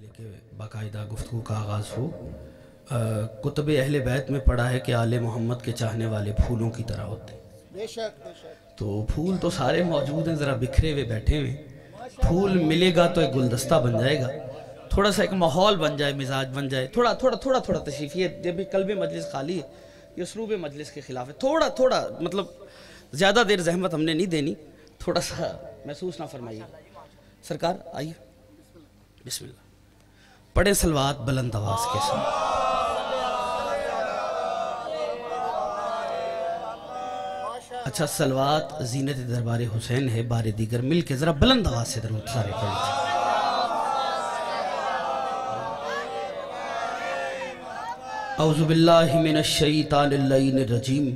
پہلے کہ باقاعدہ گفتگو کا آغاز ہو۔ کتب اہل بیت میں پڑھا ہے کہ آل محمد کے چاہنے والے پھولوں کی طرح ہوتے ہیں۔ بے شک بے شک۔ تو پھول تو سارے موجود ہیں ذرا بکھرے ہوئے بیٹھے ہوئے۔ پھول ملے گا تو ایک گلدستہ بن جائے گا۔ تھوڑا سا ایک ماحول بن جائے مزاج بن جائے۔ تھوڑا تھوڑا تھوڑا تھوڑا تشریف۔ یہ جب قلب مجلس خالی ہے۔ یہ اسلوب مجلس کے خلاف ہے۔ تھوڑا تھوڑا مطلب زیادہ دیر زحمت ہم نے نہیں دینی۔ تھوڑا سا محسوس نہ فرمائیے۔ سرکار آئیے۔ بسم اللہ۔ پڑھیں سلوات بلند آواز کے ساتھ۔ اچھا سلوات زینت دربار حسین ہے، بار دیگر مل کے ذرا بلند آواز سے درود سارے پڑھ لیجیے اعوذ باللہ من الشیطان اللعین الرجیم۔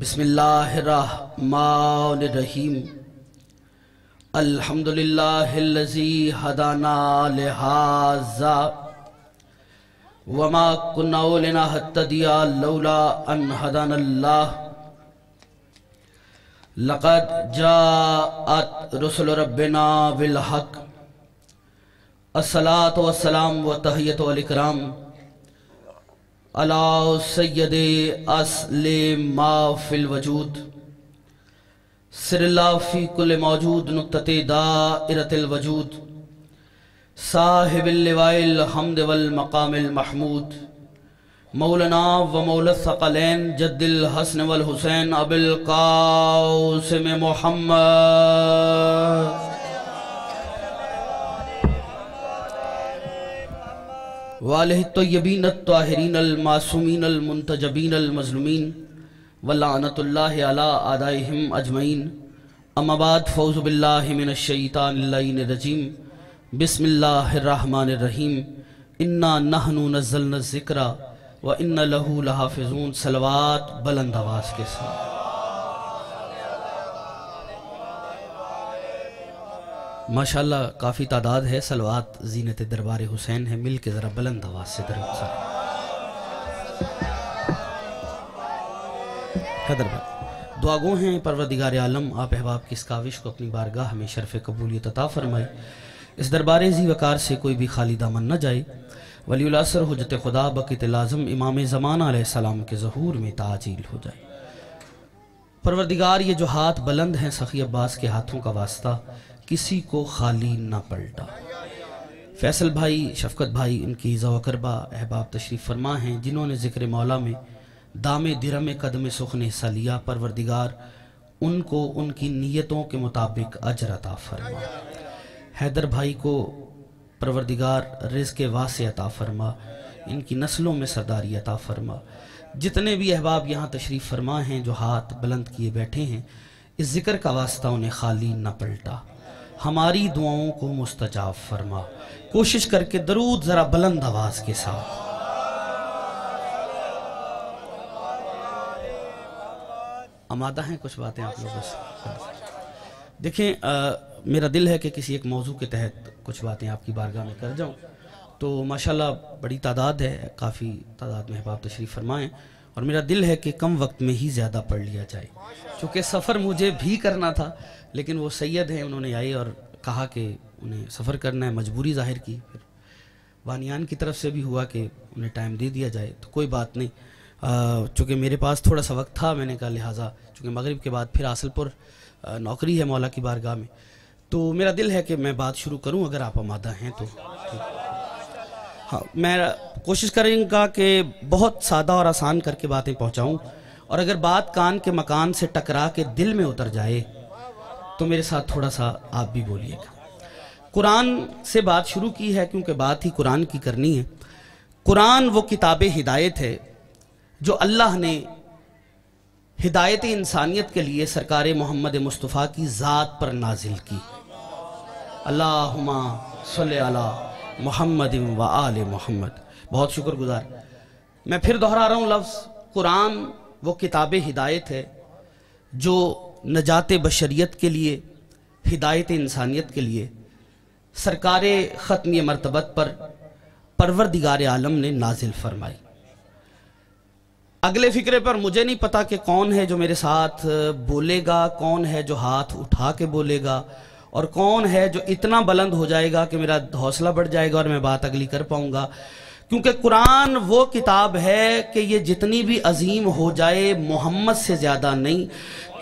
بسم اللہ الرحمن الرحیم۔ الحمدللہ اللذی حدانا لہذا وما كنا لنا هتديا لولا ان هدانا الله لقد جاءت رسل ربنا بالحق الصلاة والسلام وتحیت والاکرام علی سید اصل ما فی الوجود سر اللہ فی کل موجود نقطت دائرت الوجود، صاحب اللواء الحمد والمقام المحمود، مولانا و مولا الثقلین جد الحسن والحسین اب القاسم محمد. والہ الطیبین الطاہرین المعصومین المنتجبین المظلومین واللعنت اللہ علی آدائہم اجمعین اما بعد فوز باللہ من الشیطان اللہین الرجیم بسم اللہ الرحمن الرحیم انا نحنو نزلنا الذکرہ وَإِنَّ لَهُ لَحَافِظُونَ سلوات بلند آواز کے ساتھ۔ ماشاءاللہ کافی تعداد ہے سلوات زینت دربار حسین ہے مل کے ذرا بلند آواز سے درود ساتھ حیدر بھائی دعا گو ہیں، پروردگار عالم، آپ احباب کی اس کاوش کو اپنی بارگاہ ہمیں شرف قبولیت عطا فرمائے۔ اس دربار زی وکار سے کوئی بھی خالی دامن نہ جائے۔ ولی الاثر حجت خدا، بقیت لازم، امام زمان علیہ السلام کے ظہور میں تعجیل ہو جائے۔ پروردگار، یہ جو ہاتھ بلند ہیں سخی عباس کے ہاتھوں کا واسطہ، کسی کو خالی نہ پلٹا۔ فیصل بھائی، شفقت بھائی، ان کی عزا و احباب تشریف فرما ہیں، جنہوں نے ذکر مولا میں دام درم قدم سخن حصہ لیا پروردگار، ان کو ان کی نیتوں کے مطابق اجر عطا فرما۔ حیدر بھائی کو پروردگار رزق واسع عطا فرما، ان کی نسلوں میں سرداری عطا فرما۔ جتنے بھی احباب یہاں تشریف فرما ہیں جو ہاتھ بلند کیے بیٹھے ہیں، اس ذکر کا واسطہ انہیں خالی نہ پلٹا۔ ہماری دعاؤں کو مستجاب فرما۔ کوشش کر کے درود ذرا بلند آواز کے ساتھ۔ آمادہ ہیں، کچھ باتیں آپ لوگوں سے۔ دیکھیں میرا دل ہے کہ کسی ایک موضوع کے تحت کچھ باتیں آپ کی بارگاہ میں کر جاؤں۔ تو ماشاءاللہ بڑی تعداد ہے، کافی تعداد میں احباب تشریف فرمائیں اور میرا دل ہے کہ کم وقت میں ہی زیادہ پڑھ لیا جائے۔ چونکہ سفر مجھے بھی کرنا تھا، لیکن وہ سید ہیں، انہوں نے آئے اور کہا کہ انہیں سفر کرنا ہے، مجبوری ظاہر کی۔ پھر بانیان کی طرف سے بھی ہوا کہ انہیں ٹائم دے دیا جائے، تو کوئی بات نہیں۔ چونکہ میرے پاس تھوڑا سا وقت تھا، میں نے کہا لہٰذا چونکہ مغرب کے بعد پھر حاصل پور نوکری ہے مولا کی بارگاہ میں۔ تو میرا دل ہے کہ میں بات شروع کروں، اگر آپ آمادہ ہیں تو۔ ہاں میں کوشش کریں گا کہ بہت سادہ اور آسان کر کے باتیں پہنچاؤں۔ اور اگر بات کان کے مکان سے ٹکرا کے دل میں اتر جائے، تو میرے ساتھ تھوڑا سا آپ بھی بولیے گا۔ قرآن سے بات شروع کی ہے، کیونکہ بات ہی قرآن کی کرنی ہے۔ قرآن وہ کتاب ہدایت ہے جو اللہ نے ہدایت انسانیت کے لیے سرکار محمد مصطفیٰ کی ذات پر نازل کی۔ اللہم صلی اللہ محمد و آل محمد۔ بہت شکر گزار۔ میں پھر دہرا رہا ہوں لفظ قرآن، وہ کتاب ہدایت ہے جو نجات بشریت کے لیے، ہدایت انسانیت کے لیے سرکار ختمی مرتبت پر پروردگار عالم نے نازل فرمائی۔ اگلے فکرے پر مجھے نہیں پتا کہ کون ہے جو میرے ساتھ بولے گا، کون ہے جو ہاتھ اٹھا کے بولے گا، اور کون ہے جو اتنا بلند ہو جائے گا کہ میرا حوصلہ بڑھ جائے گا اور میں بات اگلی کر پاؤں گا۔ کیونکہ قرآن وہ کتاب ہے کہ یہ جتنی بھی عظیم ہو جائے محمد سے زیادہ نہیں۔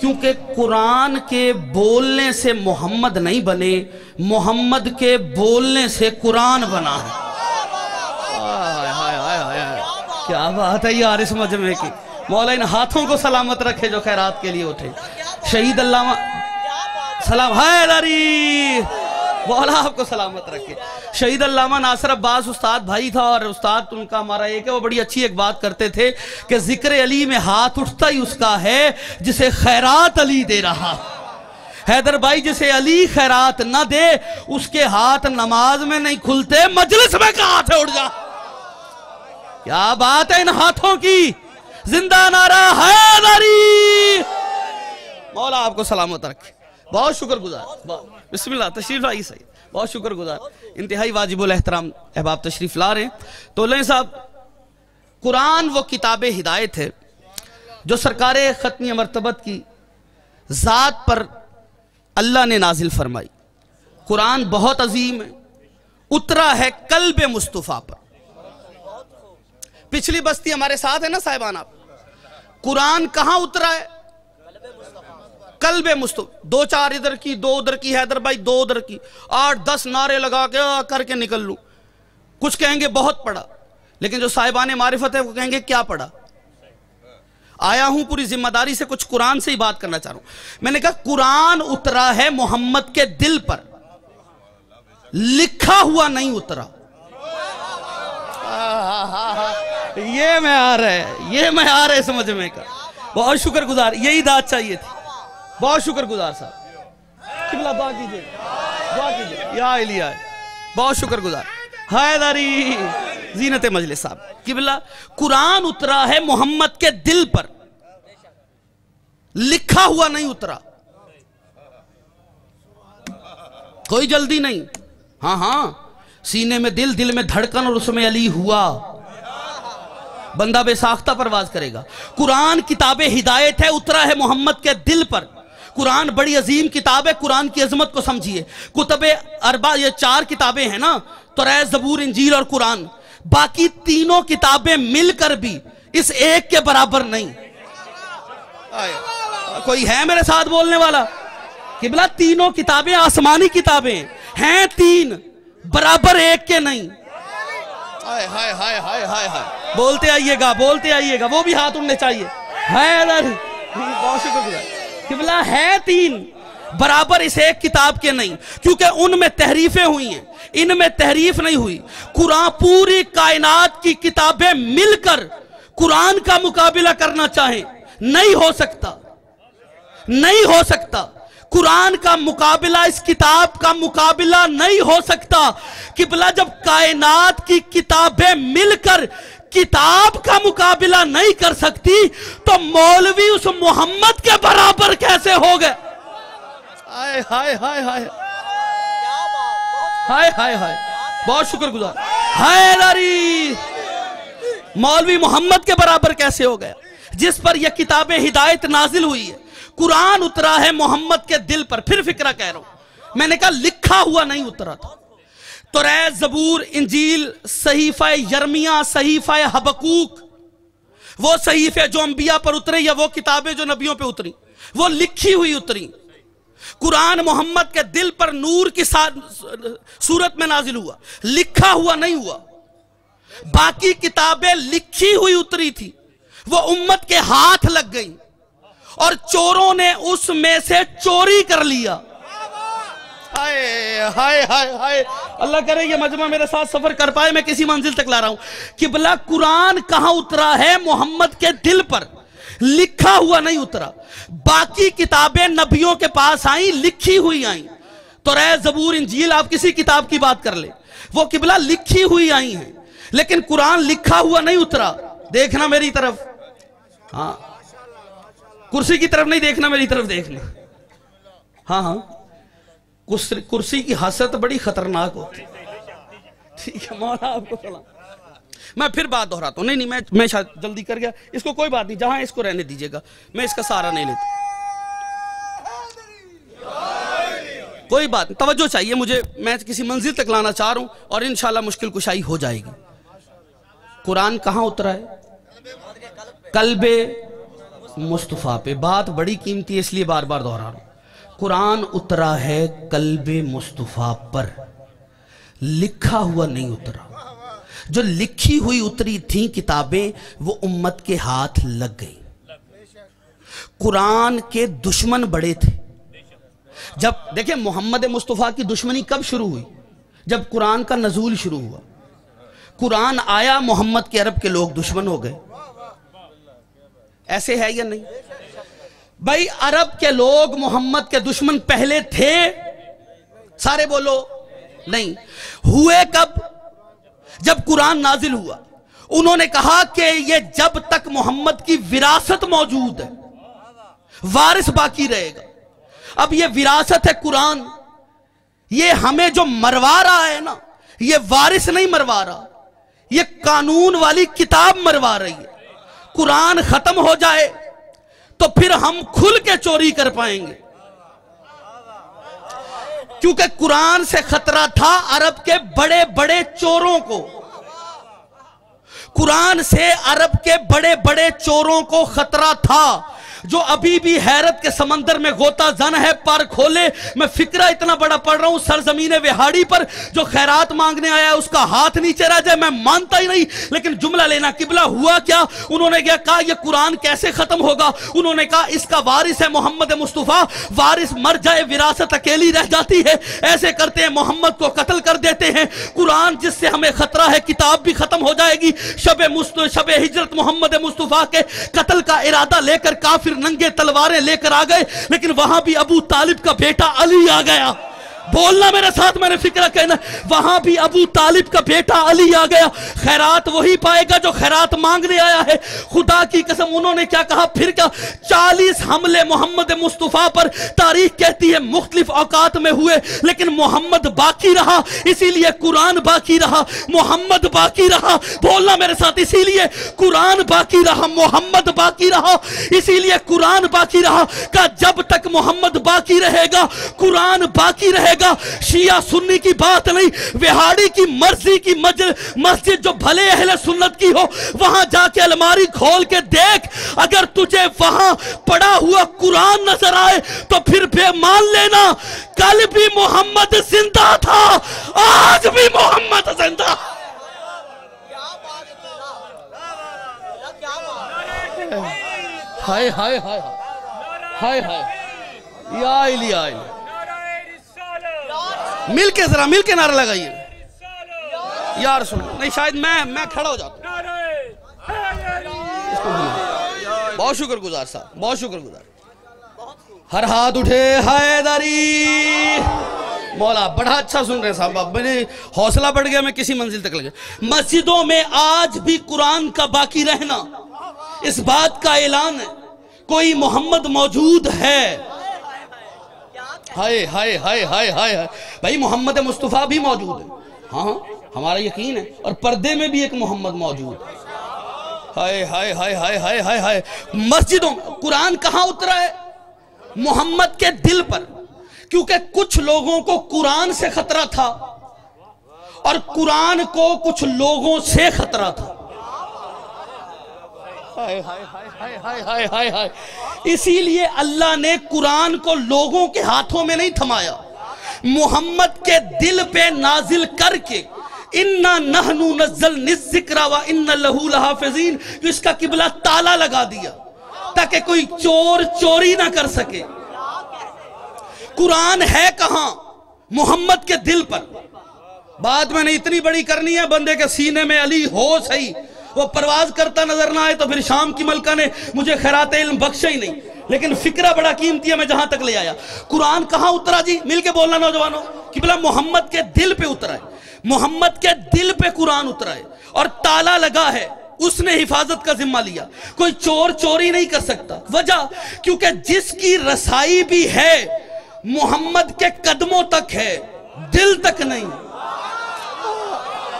کیونکہ قرآن کے بولنے سے محمد نہیں بنے، محمد کے بولنے سے قرآن بنا ہے۔ کیا بات ہے، یار، اس مجمع کی۔ مولا، ان ہاتھوں کو سلامت رکھے جو خیرات کے لیے اٹھے۔ شہید اللہ سلام۔ حیدری مولا آپ کو سلامت رکھے۔ شہید علامہ ناصر عباس استاد بھائی تھا اور استاد ان کا ہمارا ایک ہے، وہ بڑی اچھی ایک بات کرتے تھے کہ ذکر علی میں ہاتھ اٹھتا ہی اس کا ہے جسے خیرات علی دے رہا۔ حیدر بھائی، جسے علی خیرات نہ دے، اس کے ہاتھ نماز میں نہیں کھلتے، مجلس میں کہاں تھے اٹھ جا؟ کیا بات ہے ان ہاتھوں کی؟ زندہ نعرہ حیدری مولا آپ کو سلامت رکھے۔ بہت شکر گزار۔ بسم اللہ، تشریف آئی صحیح بہت شکر گزار۔ انتہائی واجب الاحترام احباب تشریف لا رہے ہیں۔ تو اللہ صاحب، قرآن وہ کتاب ہدایت ہے جو سرکار ختمی مرتبت کی ذات پر اللہ نے نازل فرمائی۔ قرآن بہت عظیم ہے، اترا ہے قلب مصطفیٰ پر۔ پچھلی بستی ہمارے ساتھ ہے نا صاحبان آپ؟ قرآن کہاں اترا ہے؟ قلب مصطفیٰ۔ دو چار ادھر کی، دو ادھر کی، حیدر بھائی دو ادھر کی۔ آٹھ، دس نعرے لگا کے کر کے نکل لوں۔ کچھ کہیں گے بہت پڑا لیکن جو صاحبان معرفت ہے وہ کہیں گے کیا پڑا آیا ہوں پوری ذمہ داری سے کچھ قرآن سے ہی بات کرنا چاہ رہا ہوں۔ میں نے کہا، قرآن اترا ہے محمد کے دل پر۔ لکھا ہوا نہیں اترا۔ یہ میں آ رہا ہے، یہ میں آ رہا ہے سمجھ میں کا۔ بہت شکر گزار، یہی داد چاہیے تھی۔ بہت شکر گزار صاحب۔ قبلہ دعا کیجیے دعا کیجیے یا علی بہت شکر گزار۔ حیدری زینت مجلس صاحب۔ قبلہ قرآن اترا ہے محمد کے دل پر۔ لکھا ہوا نہیں اترا۔ کوئی جلدی نہیں۔ ہاں ہاں۔ سینے میں دل دل میں دھڑکن اور اس میں علی ہوا۔ بندہ بے ساختہ پرواز کرے گا۔ قرآن کتاب ہدایت ہے، اترا ہے محمد کے دل پر۔ قرآن بڑی عظیم کتاب ہے، قرآن کی عظمت کو سمجھیے۔ کتب اربا یہ چار کتابیں ہیں نا تو رہ زبور، انجیل اور قرآن۔ باقی تینوں کتابیں مل کر بھی اس ایک کے برابر نہیں۔ کوئی ہے میرے ساتھ بولنے والا؟ قبلہ تینوں کتابیں آسمانی کتابیں ہیں تین، برابر ایک کے نہیں۔ بولتے آئیے گا بولتے آئیے گا وہ بھی ہاتھ اننے چاہیے۔ بہت گزار قبلہ ہے تین برابر اس ایک کتاب کے نہیں کیونکہ ان میں تحریفیں ہوئی ہیں۔ ان میں تحریف نہیں ہوئی۔ قرآن پوری کائنات کی کتابیں مل کر قرآن کا مقابلہ کرنا چاہیں نہیں ہو سکتا۔ نہیں ہو سکتا۔ قرآن کا مقابلہ، اس کتاب کا مقابلہ نہیں ہو سکتا۔ قبلہ جب کائنات کی کتابیں مل کر کتاب کا مقابلہ نہیں کر سکتی، تو مولوی اس محمد کے برابر کیسے ہو گئے؟ ہائے ہائے ہائے ہائے۔ ہائے ہائے ہائے۔ بہت شکر گزار۔ حیدری مولوی محمد کے برابر کیسے ہو گیا جس پر یہ کتاب ہدایت نازل ہوئی ہے۔ قرآن اترا ہے محمد کے دل پر، پھر فکرہ کہہ رہا ہوں۔ میں نے کہا لکھا ہوا نہیں اترا تھا۔ تورے زبور انجیل صحیفہ یرمیہ صحیفہ حبکوک، وہ صحیفہ جو انبیاء پر اترے یا وہ کتابیں جو نبیوں پہ اتری، وہ لکھی ہوئی اتری۔ قرآن محمد کے دل پر نور کی صورت میں نازل ہوا۔ لکھا ہوا نہیں ہوا۔ باقی کتابیں لکھی ہوئی اتری تھی۔ وہ امت کے ہاتھ لگ گئیں۔ اور چوروں نے اس میں سے چوری کر لیا۔ اللہ کرے یہ مجمع میرے ساتھ سفر کر پائے، میں کسی منزل تک لا رہا ہوں۔ قبلہ قرآن کہاں اترا ہے؟ محمد کے دل پر۔ لکھا ہوا نہیں اترا۔ باقی کتابیں نبیوں کے پاس آئیں، لکھی ہوئی آئیں۔ تو رہ زبور انجیل، آپ کسی کتاب کی بات کر لیں۔ وہ قبلہ لکھی ہوئی آئی ہیں۔ لیکن قرآن لکھا ہوا نہیں اترا۔ دیکھنا میری طرف۔ ہاں۔ کرسی کی طرف نہیں دیکھنا، میری طرف دیکھنا ہاں ہاں۔ کرسی کی حسرت بڑی خطرناک ہوتی ٹھیک ہے، مولا آپ کو سلام۔ میں پھر بات دہراتا ہوں۔ نہیں نہیں، میں شاید جلدی کر گیا۔ اس کو کوئی بات نہیں، جہاں اس کو رہنے دیجیے گا۔ میں اس کا سارا نہیں لیتا۔ کوئی بات نہیں، توجہ چاہیے۔ مجھے، میں کسی منزل تک لانا چاہ رہا ہوں اور انشاءاللہ مشکل کشائی ہو جائے گی۔ قرآن کہاں اترا ہے؟ قلب مصطفیٰ پہ بات بڑی قیمتی ہے، اس لیے بار بار دہرا رہا ہوں۔ قرآن اترا ہے قلب مصطفیٰ پر۔ لکھا ہوا نہیں اترا۔ جو لکھی ہوئی اتری تھیں کتابیں، وہ امت کے ہاتھ لگ گئی قرآن کے دشمن بڑے تھے۔ جب دیکھیں محمد مصطفیٰ کی دشمنی کب شروع ہوئی؟ جب قرآن کا نزول شروع ہوا۔ قرآن آیا، محمد کے عرب کے لوگ دشمن ہو گئے۔ ایسے ہے یا نہیں؟ بھائی عرب کے لوگ محمد کے دشمن پہلے تھے۔ سارے بولو، نہیں۔ ہوئے کب؟ جب قرآن نازل ہوا۔ انہوں نے کہا کہ یہ جب تک محمد کی وراثت موجود ہے، وارث باقی رہے گا۔ اب یہ وراثت ہے قرآن۔ یہ ہمیں جو مروا رہا ہے نا، یہ وارث نہیں مروا رہا۔ یہ قانون والی کتاب مروا رہی ہے۔ قرآن ختم ہو جائے تو پھر ہم کھل کے چوری کر پائیں گے۔ کیونکہ قرآن سے خطرہ تھا عرب کے بڑے بڑے چوروں کو۔ قرآن سے عرب کے بڑے بڑے چوروں کو خطرہ تھا۔ جو ابھی بھی حیرت کے سمندر میں غوطہ زن ہے، پر کھولے۔ میں فکرہ اتنا بڑا پڑھ رہا ہوں، سرزمین وہاڑی پر جو خیرات مانگنے آیا ہے اس کا ہاتھ نیچے رہ جائے، میں مانتا ہی نہیں۔ لیکن جملہ لینا قبلہ ہوا کیا؟ انہوں نے کہا یہ قرآن کیسے ختم ہوگا؟ انہوں نے کہا، اس کا وارث ہے محمد مصطفیٰ۔ وارث مر جائے، وراثت اکیلی رہ جاتی ہے۔ ایسے کرتے ہیں، محمد کو قتل کر دیتے ہیں۔ قرآن جس سے ہمیں خطرہ ہے، کتاب بھی ختم ہو جائے گی۔ شب شب ہجرت محمد مصطفیٰ کے قتل کا ارادہ لے کر کافر ننگے تلواریں لے کر آ گئے، لیکن وہاں بھی ابو طالب کا بیٹا علی آ گیا۔ بولنا میرے ساتھ میں نے فکرہ کہنا وہاں بھی ابو طالب کا بیٹا علی آ گیا۔ خیرات وہی پائے گا جو خیرات مانگنے آیا ہے۔ خدا کی قسم، انہوں نے کیا کہا؟ پھر کیا؟ چالیس حملے محمد مصطفیٰ پر۔ تاریخ کہتی ہے مختلف اوقات میں ہوئے، لیکن محمد باقی رہا۔ اسی لیے قرآن باقی رہا۔ محمد باقی رہا۔ بولنا میرے ساتھ، اسی لیے قرآن باقی رہا۔ محمد باقی رہا۔ اسی لیے قرآن باقی رہا۔ کہ جب تک محمد باقی رہے گا، قرآن باقی رہے گا۔ شیعہ سنی کی بات نہیں، وہاڑی کی مرضی کی مسجد جو بھلے اہل سنت کی ہو، وہاں جا کے الماری کھول کے دیکھ۔ اگر تجھے وہاں پڑا ہوا قرآن نظر آئے تو پھر بے مان لینا۔ کل بھی محمد زندہ تھا، آج بھی محمد زندہ۔ ہائے ہائے ہائے۔ ہائے ہائے۔ یا علی یا مل کے ذرا مل کے نعرہ لگائیے۔ یا رسول اللہ نہیں شاید میں میں کھڑا ہو جاتا بہت شکر گزار صاحب، بہت شکر گزار۔ ہر ہاتھ اٹھے حیدری مولا، بڑا اچھا سن رہے صاحب میں نے حوصلہ بڑھ گیا، میں کسی منزل تک لگے۔ مسجدوں میں آج بھی قرآن کا باقی رہنا، اس بات کا اعلان ہے۔ کوئی محمد موجود ہے ہائے ہائے ہائے ہائے ہائے بھائی، محمد مصطفیٰ بھی موجود ہے۔ ہاں،, ہاں ہمارا یقین ہے۔ اور پردے میں بھی ایک محمد موجود ہے۔ ہائے ہائے ہائے ہائے ہائے ہائے ہائے۔ مسجدوں قرآن کہاں اترا ہے؟ محمد کے دل پر۔ کیونکہ کچھ لوگوں کو قرآن سے خطرہ تھا اور قرآن کو کچھ لوگوں سے خطرہ تھا۔ اسی لیے اللہ نے قرآن کو لوگوں کے ہاتھوں میں نہیں تھمایا۔ محمد کے دل پہ نازل کر کے اِنَّا نَحْنُ نَزَّلْ نِزِّكْرَ وَإِنَّ لَهُ لَحَافِظِينَ۔ اس کا قبلہ تالا لگا دیا تاکہ کوئی چور چوری نہ کر سکے۔ قرآن ہے کہاں؟ محمد کے دل پر۔ بات میں نے اتنی بڑی کرنی ہے بندے کے سینے میں علی ہو صحیح۔ وہ پرواز کرتا نظر نہ آئے تو پھر شام کی ملکہ نے مجھے خیرات علم بخشا ہی نہیں۔ لیکن فکرہ بڑا قیمتی ہے میں جہاں تک لے آیا۔ قرآن کہاں اترا جی؟ مل کے بولنا نوجوانوں کہ بلا محمد کے دل پہ اترا ہے۔ محمد کے دل پہ قرآن اترا ہے اور تالا لگا ہے۔ اس نے حفاظت کا ذمہ لیا۔ کوئی چور چوری نہیں کر سکتا۔ وجہ، کیونکہ جس کی رسائی بھی ہے، محمد کے قدموں تک ہے۔ دل تک نہیں۔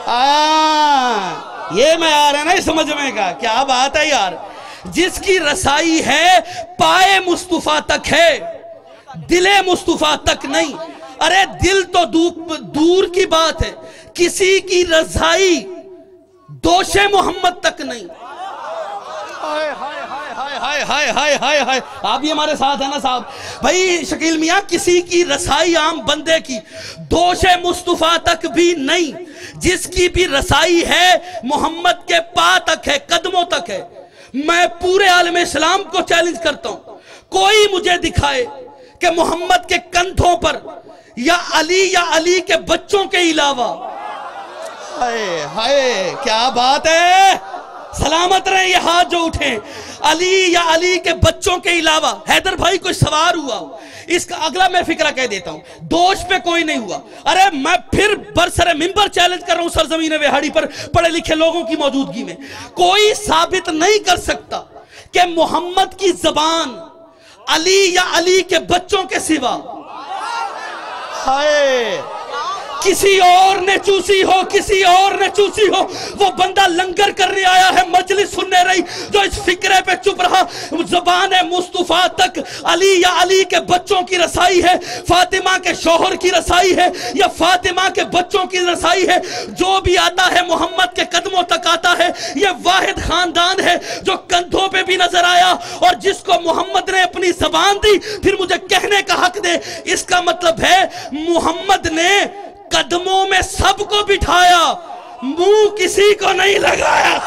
آہ! یہ میں آ رہا ہے نا سمجھ میں کا، کیا بات ہے یار؟ جس کی رسائی ہے، پائے مصطفیٰ تک ہے دل مصطفیٰ تک نہیں۔ ارے دل تو دور کی بات ہے، کسی کی رضائی دوش محمد تک نہیں۔ آپ بھی ہمارے ساتھ ہیں نا صاحب؟ بھائی شکیل میاں، کسی کی رسائی عام بندے کی دوش مصطفیٰ تک بھی نہیں۔ جس کی بھی رسائی ہے، محمد کے پا تک ہے، قدموں تک ہے۔ میں پورے عالم اسلام کو چیلنج کرتا ہوں۔ کوئی مجھے دکھائے کہ محمد کے کندھوں پر یا علی یا علی کے بچوں کے علاوہ۔ ہائے ہائے، کیا بات ہے؟ سلامت رہے یہ ہاتھ جو اٹھیں۔ علی یا علی کے بچوں کے علاوہ، حیدر بھائی کوئی سوار ہوا اس کا اگلا میں فکرہ کہہ دیتا ہوں۔ دوش پہ کوئی نہیں ہوا۔ ارے، میں پھر برسر ممبر چیلنج کر رہا ہوں سرزمین ویہاڑی پر پڑھے لکھے لوگوں کی موجودگی میں۔ کوئی ثابت نہیں کر سکتا کہ محمد کی زبان علی یا علی کے بچوں کے سوا۔ ہائے! کسی اور نے چوسی ہو، کسی اور نے چوسی ہو۔ وہ بندہ لنگر کرنے آیا ہے، مجلس سننے رہی، جو اس فکرے پہ چپ رہا۔ زبان مصطفیٰ تک علی یا علی کے بچوں کی رسائی ہے، فاطمہ کے شوہر کی رسائی ہے، یا فاطمہ کے بچوں کی رسائی ہے۔ جو بھی آتا ہے، محمد کے قدموں تک آتا ہے۔ یہ واحد خاندان ہے جو کندھوں پہ بھی نظر آیا اور جس کو محمد نے اپنی زبان دی، پھر مجھے کہنے کا حق دے۔ اس کا مطلب ہے، محمد نے قدموں میں سب کو بٹھایا، منہ کسی کو نہیں لگایا۔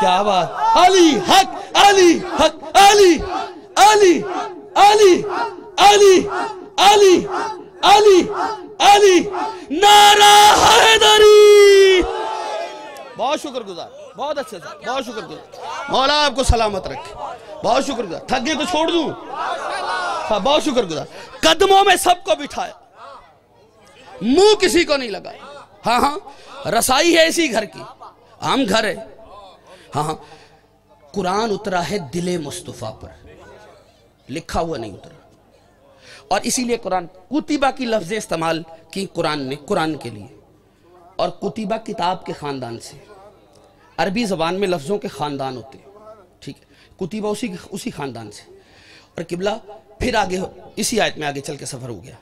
کیا بات۔ علی حق علی حق، علی علی علی علی علی علی علی، نعرہ حیدری۔ بہت شکر گزار بہت اچھا تھا بہت شکر گزار مولا آپ کو سلامت رکھے۔ بہت شکر گزار تھک گئے تو چھوڑ دوں۔ ہاں بہت شکر گزار۔ قدموں میں سب کو بٹھائے۔ منہ کسی کو نہیں لگا۔ ہاں ہاں رسائی ہے اسی گھر کی۔ ہم گھر ہے ہاں ہاں۔ قرآن اترا ہے دل مصطفیٰ پر۔ لکھا ہوا نہیں اترا۔ اور اسی لیے قرآن، کتبہ کی لفظ استعمال کی قرآن نے، قرآن کے لیے۔ اور کتبہ کتاب کے خاندان سے۔ عربی زبان میں لفظوں کے خاندان ہوتے ٹھیک ہے۔ کتبہ اسی اسی خاندان سے۔ اور قبلہ پھر آگے اسی آیت میں آگے چل کے سفر ہو گیا۔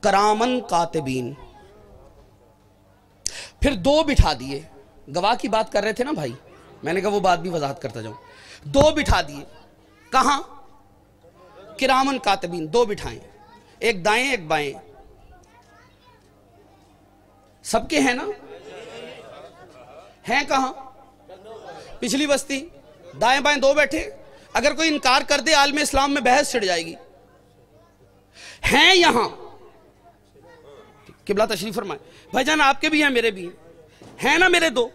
کرامن کاتبین۔ پھر دو بٹھا دیے۔ گواہ کی بات کر رہے تھے نا بھائی؟ میں نے کہا وہ بات بھی وضاحت کرتا جاؤں۔ دو بٹھا دیے۔ کہاں؟ کرامن کاتبین۔ دو بٹھائیں۔ ایک دائیں، ایک بائیں۔ سب کے ہیں نا؟ ہیں کہاں؟ پچھلی بستی۔ دائیں بائیں دو بیٹھے۔ اگر کوئی انکار کر دے، عالم اسلام میں بحث چڑھ جائے گی۔ ہیں یہاں۔ قبلہ تشریف فرمائے۔ بھائی جان، آپ کے بھی ہیں، میرے بھی ہیں۔ نا میرے دو؟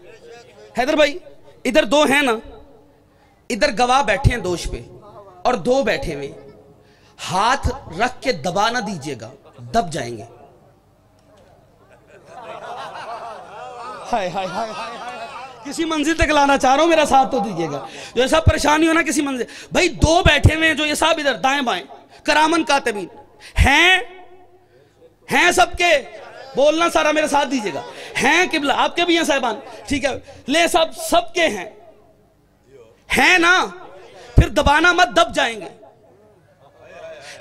حیدر بھائی، ادھر دو ہیں نا۔ ادھر گواہ بیٹھے ہیں دوش پہ، اور دو بیٹھے ہوئے ہاتھ رکھ کے دبا نہ دیجیے گا، دب جائیں گے۔ ہائے ہائے ہائے کسی منزل تک لانا چاہ رہا ہوں، میرا ساتھ تو دیجیے گا۔ جو ایسا پریشانی ہونا کسی منزل۔ بھائی، دو بیٹھے ہوئے ہیں جو یہ صاحب ادھر دائیں بائیں۔ کرامن کاتبین۔ ہیں؟ ہیں سب کے؟ بولنا سارا میرے ساتھ دیجیے گا۔ ہیں قبلہ؟ آپ کے بھی ہیں صاحبان۔ ٹھیک ہے۔ لے سب سب کے ہیں۔ ہیں نا؟ پھر دبانا مت، دب جائیں گے۔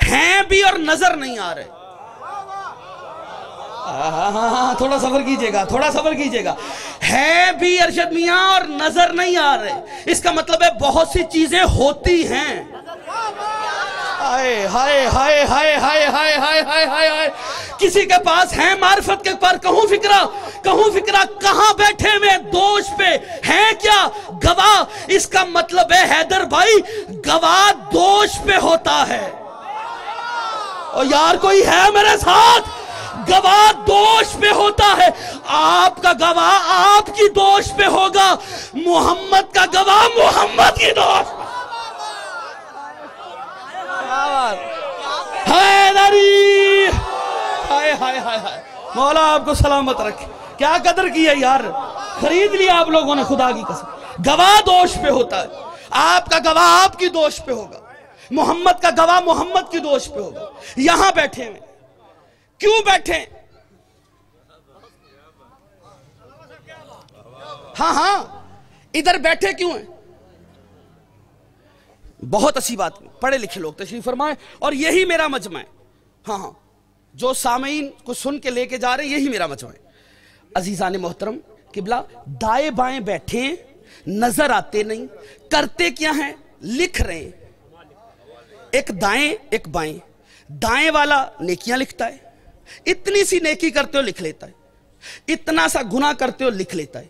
ہیں بھی اور نظر نہیں آ رہے۔ تھوڑا سفر کیجیے گا تھوڑا سفر کیجیے گا ہے بھی ارشد میاں اور نظر نہیں آ رہے اس کا مطلب ہے بہت سی چیزیں ہوتی ہیں کسی کے پاس ہے معرفت کے پار کہوں فکرہ؟ کہوں فکرہ کہاں بیٹھے ہوئے دوش پہ؟ ہیں کیا گواہ؟ اس کا مطلب ہے حیدر بھائی، گواہ دوش پہ ہوتا ہے۔ اور یار کوئی ہے میرے ساتھ؟ گواہ دوش پہ ہوتا ہے۔ آپ کا گواہ آپ کی دوش پہ ہوگا۔ محمد کا گواہ محمد کی دوش پہ۔ حیدری ہائے ہائے ہائے ہائے مولا آپ کو سلامت رکھے۔ کیا قدر کیا یار؟ خرید لیا آپ لوگوں نے، خدا کی قسم۔ گواہ دوش پہ ہوتا ہے۔ آپ کا گواہ آپ کی دوش پہ ہوگا۔ محمد کا گواہ محمد کی دوش پہ ہوگا۔ یہاں بیٹھے ہیں۔ کیوں بیٹھے ہاں ہاں۔ ادھر بیٹھے کیوں ہیں؟ بہت اچھی بات۔ پڑھے لکھے لوگ تشریف فرمائیں اور یہی میرا مجمع ہے۔ ہاں ہاں۔ جو سامعین کو سن کے لے کے جا رہے ہیں، یہی میرا مجمع ہے۔ عزیزان محترم، قبلہ دائیں بائیں بیٹھے ہیں، نظر آتے نہیں، کرتے کیا ہیں؟ لکھ رہے ہیں۔ ایک دائیں، ایک بائیں۔ دائیں والا نیکیاں لکھتا ہے، اتنی سی نیکی کرتے ہو لکھ لیتا ہے، اتنا سا گناہ کرتے ہو لکھ لیتا ہے۔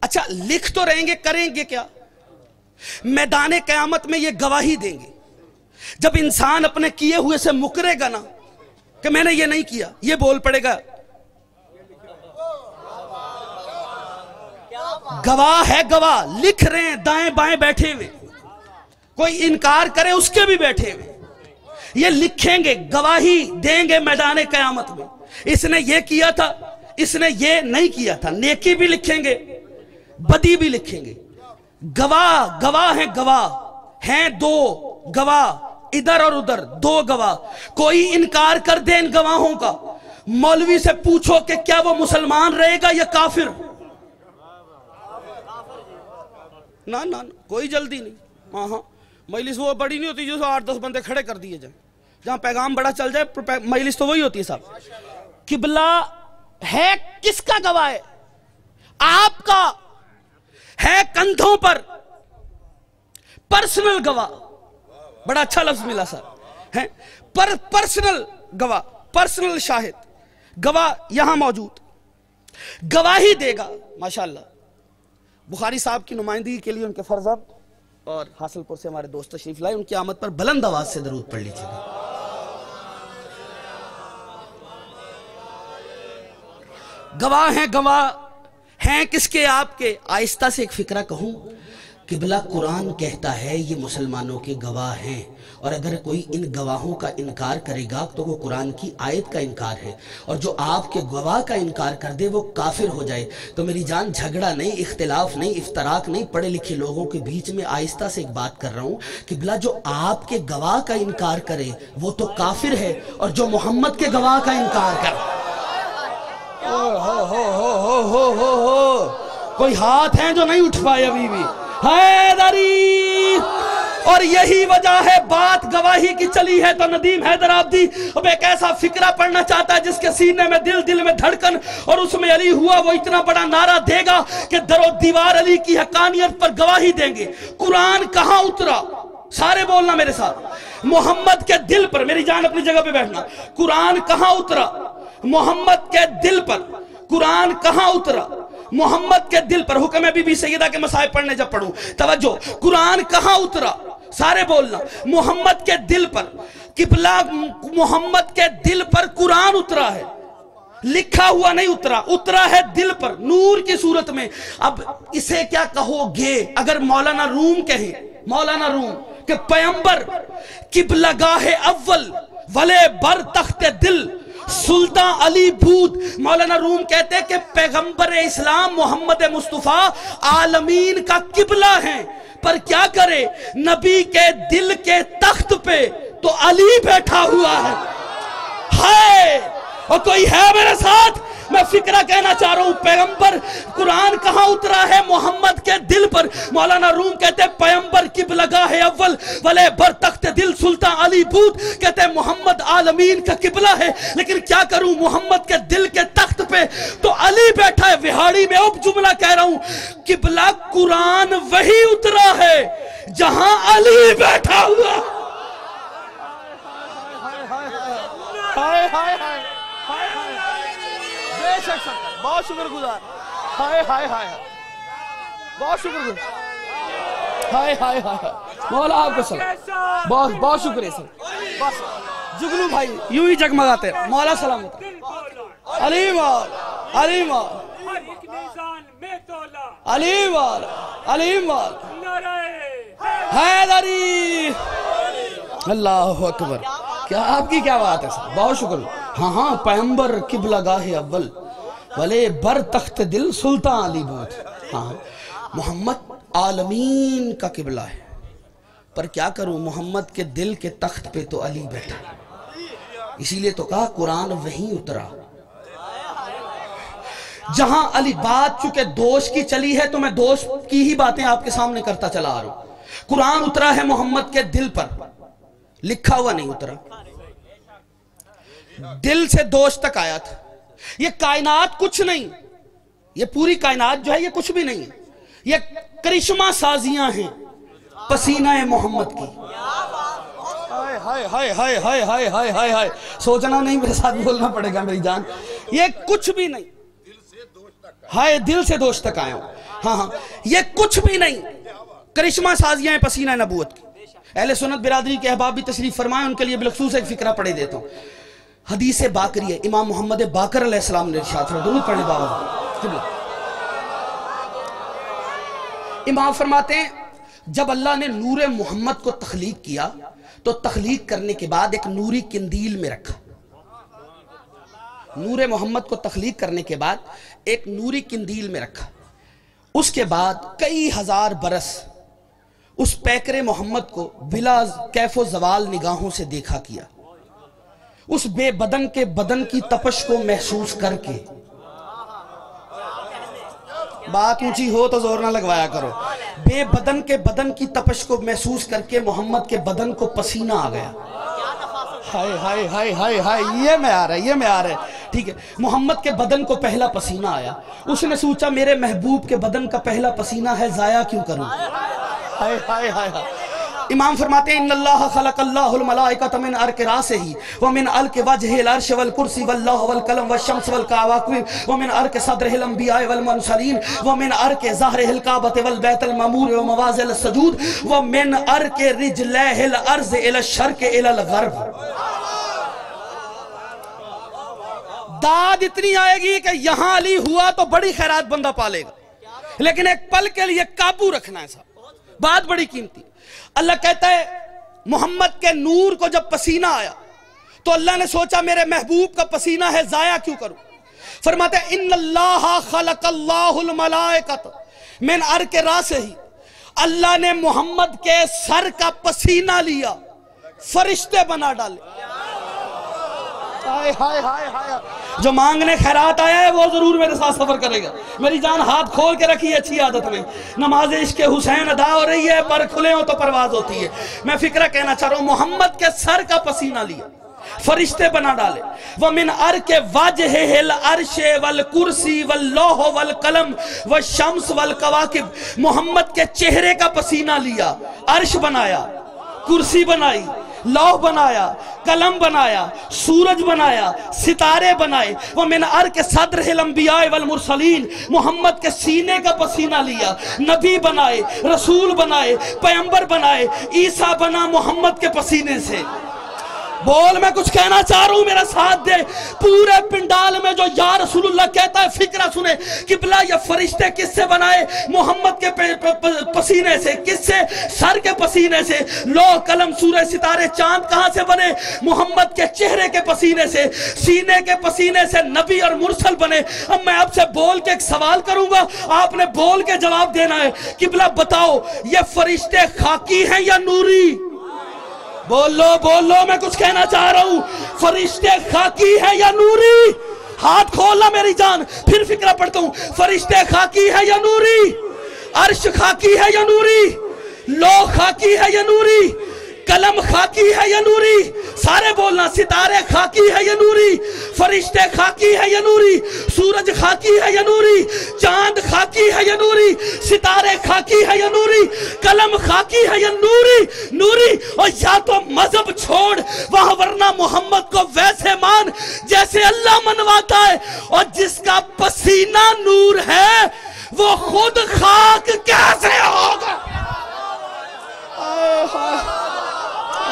اچھا لکھ تو رہیں گے، کریں گے کیا؟ میدان قیامت میں یہ گواہی دیں گے۔ جب انسان اپنے کیے ہوئے سے مکرے گا نا کہ میں نے یہ نہیں کیا، یہ بول پڑے گا۔ گواہ ہے گواہ، لکھ رہے ہیں، دائیں بائیں بیٹھے ہوئے۔ کوئی انکار کرے اس کے بھی بیٹھے ہوئے۔ یہ لکھیں گے، گواہی دیں گے میدان قیامت میں۔ اس نے یہ کیا تھا، اس نے یہ نہیں کیا تھا۔ نیکی بھی لکھیں گے، بدی بھی لکھیں گے۔ گواہ گواہ ہیں گواہ، ہیں دو گواہ۔ ادھر اور ادھر، دو گواہ۔ کوئی انکار کر دے ان گواہوں کا۔ مولوی سے پوچھو کہ کیا وہ مسلمان رہے گا یا کافر؟ نا نا کوئی جلدی نہیں۔ ہاں ہاں۔ مجلس وہ بڑی نہیں ہوتی جو آٹھ دس بندے کھڑے کر دیے جائیں۔ جہاں پیغام بڑا چل جائے مجلس تو وہی ہوتی ہے صاحب۔ قبلہ ہے کس کا گواہ ہے؟ آپ کا ہے کندھوں پر۔ پرسنل گواہ۔ بڑا اچھا لفظ ملا سر پر پرسنل گواہ پرسنل شاہد، گواہ یہاں موجود، گواہی دے گا، ماشاءاللہ۔ بخاری صاحب کی نمائندگی کے لیے ان کے فرزند اور حاصل پور سے ہمارے دوست تشریف لائے، ان کی آمد پر بلند آواز سے درود پڑھ لیجیے گا۔ گواہ ہیں گواہ، ہیں کس کے؟ آپ کے آہستہ سے ایک فکرہ کہوں۔ قبلہ قرآن کہتا ہے یہ مسلمانوں کے گواہ ہیں اور اگر کوئی ان گواہوں کا انکار کرے گا تو وہ قرآن کی آیت کا انکار ہے اور جو آپ کے گواہ کا انکار کر دے وہ کافر ہو جائے تو میری جان جھگڑا نہیں اختلاف نہیں افتراق نہیں پڑھے لکھے لوگوں کے بیچ میں آہستہ سے ایک بات کر رہا ہوں قبلہ جو آپ کے گواہ کا انکار کرے وہ تو کافر ہے اور جو محمد کے گواہ کا انکار کر کوئی ہاتھ ہیں جو نہیں اٹھ پائے ابھی بھی حیدری! اور یہی وجہ ہے، بات گواہی کی چلی ہے تو ندیم حیدر آبدی اب ایک ایسا فکرہ پڑھنا چاہتا ہے جس کے سینے میں دل دل میں دھڑکن اور اس میں علی ہوا، وہ اتنا بڑا نعرہ دے گا کہ در و دیوار علی کی حقانیت پر گواہی دیں گے۔ قرآن کہاں اترا؟ سارے بولنا میرے ساتھ۔ محمد کے دل پر، میری جان اپنی جگہ پہ بیٹھنا۔ قرآن کہاں اترا؟ محمد کے دل پر۔ قرآن کہاں اترا؟ محمد کے دل پر حکم بی بی سیدہ کے مسائب پڑھنے جب پڑھوں۔ توجہ، قرآن کہاں اترا؟ سارے بولنا۔ محمد کے دل پر۔ قبلہ محمد کے دل پر قرآن اترا ہے۔ لکھا ہوا نہیں اترا اترا ہے دل پر، نور کی صورت میں۔ اب اسے کیا کہو گے؟ اگر مولانا روم کہیں مولانا روم، کہ پیمبر قبلہ گاہ اول، ولے بر تخت دل۔ سلطان علی بود مولانا روم کہتے ہیں کہ پیغمبر اسلام محمد مصطفیٰ عالمین کا قبلہ ہیں۔ پر کیا کرے؟ نبی کے دل کے تخت پہ تو علی بیٹھا ہوا ہے۔ ہائے! اور کوئی ہے میرے ساتھ؟ میں فکرہ کہنا چاہ رہا ہوں پیغمبر قرآن کہاں اترا ہے محمد کے دل پر مولانا روم کہتے ہیں پیغمبر کب لگا ہے اول ولے بر تخت دل سلطان علی بود کہتے ہیں محمد عالمین کا قبلہ ہے لیکن کیا کروں محمد کے دل کے تخت پہ تو علی بیٹھا ہے وہاڑی میں اب جملہ کہہ رہا ہوں قبلہ قرآن وہی اترا ہے جہاں علی بیٹھا ہوا ہائے ہائے ہائے ہائے ہائے بہت شکر گزار. ہائے ہائے ہائے بہت شکر گزار. ہائے ہائے ہائے مولا آپ کو سلام. بہت بہت شکریہ سر. بس. جگلو بھائی، یوں ہی جگمگاتے مولا سلام علی مال علی علی علی حیدری۔ اللہ اکبر۔ کیا آپ کی کیا بات ہے بہت شکر۔ ہاں ہاں پیمبر قبلہ گاہ اول۔ ولے بر تخت دل سلطان علی بوت۔ ہاں محمد عالمین کا قبلہ ہے۔ پر کیا کروں؟ محمد کے دل کے تخت پہ تو علی بیٹھا۔ اسی لیے تو کہا قرآن وہیں اترا۔ جہاں علی بات چکے دوست کی چلی ہے تو میں دوست کی ہی باتیں آپ کے سامنے کرتا چلا آ رہا ہوں۔ قرآن اترا ہے محمد کے دل پر۔ لکھا ہوا نہیں اترا۔ دل سے دوش تک آیا تھا۔ یہ کائنات کچھ نہیں۔ یہ پوری کائنات جو ہے یہ کچھ بھی نہیں۔ یہ کرشمہ سازیاں ہیں۔ پسینہ محمد کی۔ سوچنا نہیں، میرے ساتھ بولنا پڑے گا، میری جان۔ یہ کچھ بھی نہیں۔ ہائے دل سے دوست تک آیا ہوں۔ ہاں ہاں۔ یہ کچھ بھی نہیں۔ کرشمہ سازیاں ہیں، پسینہ نبوت کی۔ اہل سنت برادری کے احباب بھی تشریف فرمائیں، ان کے لیے بلخصوص ایک فکرہ پڑے دیتا ہوں۔ حدیث باکری ہے، امام محمد باکر علیہ السلام نے ارشاد درود پڑھنے بابا۔ امام فرماتے ہیں، جب اللہ نے نور محمد کو تخلیق کیا، تو تخلیق کرنے کے بعد ایک نوری کندیل میں رکھا۔ نور محمد کو تخلیق کرنے کے بعد ایک نوری کندیل میں رکھا۔ اس کے بعد کئی ہزار برس اس پیکر محمد کو بلا کیف و زوال نگاہوں سے دیکھا کیا۔ اس بے بدن کے بدن کی تپش کو محسوس کر کے۔ بات اونچی ہو تو زور نہ لگوایا کرو۔ بے بدن کے بدن کی تپش کو محسوس کر کے محمد کے بدن کو پسینہ آ گیا۔ ہائے ہائے ہائے ہائے ہائے، یہ میں آ رہا ہے، یہ میں آ رہا ہے۔ ٹھیک ہے محمد کے بدن کو پہلا پسینہ آیا۔ اس نے سوچا میرے محبوب کے بدن کا پہلا پسینہ ہے ضائع کیوں کروں؟ ہائے ہائے ہائے ہائے۔ امام فرماتے ہیں ان اللہ خلق اللہ الملائکت من ارک راسے ہی ومن ارک وجہ الارش والکرسی واللہ والکلم والشمس والکاواکوی ومن ارک صدر الانبیاء والمنصرین ومن ارک ظہر القابت والبیت الممور وموازل السجود ومن ارک رجلہ الارض الى الشرک الى الغرب. داد اتنی آئے گی کہ یہاں علی ہوا تو بڑی خیرات بندہ پالے گا۔ لیکن ایک پل کے لیے قابو رکھنا ہے صاحب۔ بات بڑی قیمتی۔ اللہ کہتا ہے، محمد کے نور کو جب پسینہ آیا، تو اللہ نے سوچا، میرے محبوب کا پسینہ ہے، ضائع کیوں کروں؟ فرماتے ہیں، ان اللہ خلق اللہ الملائکت من ار کے راہ سے ہی اللہ نے محمد کے سر کا پسینہ لیا، فرشتے بنا ڈالے۔ جو مانگنے خیرات آیا ہے وہ ضرور میرے ساتھ سفر کرے گا۔ میری جان ہاتھ کھول کے رکھی اچھی عادت نہیں۔ نماز عشق حسین ادا ہو رہی ہے، پر کھلے ہو تو پرواز ہوتی ہے۔ میں فکرہ کہنا چاہ رہا ہوں، محمد کے سر کا پسینہ لیا۔ فرشتے بنا ڈالے۔ وَمِنْ أَرْكَ وَجْهِهِ الْعَرْشِ وَالْكُرْسِ وَاللَّوْحُ وَالْقَلَمْ وَالشَّمْسِ وَالْقَوَاقِبْ محمد کے چہرے کا پسینہ لیا۔ عرش بنایا، کرسی بنائی۔ لوح بنایا، قلم بنایا، سورج بنایا، ستارے بنائے۔ وہ من ارک صدر الانبیاء والمرسلین محمد کے سینے کا پسینہ لیا، نبی بنائے، رسول بنائے پیمبر بنائے، عیسیٰ بنا محمد کے پسینے سے۔ بول، میں کچھ کہنا چاہ رہا ہوں میرا ساتھ دے۔ پورے پنڈال میں جو یا رسول اللہ کہتا ہے، فکرہ سنے۔ قبلہ یہ فرشتے کس سے بنائے؟ محمد کے پسینے سے۔ کس سے؟ سر کے پسینے سے۔ لو قلم، سورہ ستارے چاند کہاں سے بنے؟ محمد کے چہرے کے پسینے سے۔ سینے کے پسینے سے نبی اور مرسل بنے۔ اب میں اب سے بول کے ایک سوال کروں گا۔ آپ نے بول کے جواب دینا ہے۔ قبلہ بتاؤ، یہ فرشتے خاکی ہیں یا نوری؟ بولو بولو، میں کچھ کہنا چاہ رہا ہوں۔ فرشتے خاکی ہے یا نوری؟ ہاتھ کھولا میری جان، پھر فکرہ پڑھتا ہوں۔ فرشتے خاکی ہے یا نوری؟ عرش خاکی ہے یا نوری؟ لو خاکی ہے یا نوری؟ قلم خاکی ہے یا نوری؟ سارے بولنا ستارے خاکی ہے یا نوری؟ فرشتے خاکی ہے یا نوری؟ سورج خاکی ہے یا نوری؟ چاند خاکی ہے یا نوری؟ ستارے خاکی ہے یا نوری؟ قلم خاکی ہے یا نوری؟ نوری، اور یا تو مذہب چھوڑ، وہاں ورنہ محمد کو ویسے مان، جیسے اللہ منواتا ہے، اور جس کا پسینہ نور ہے، وہ خود خاک کیسے ہوگا؟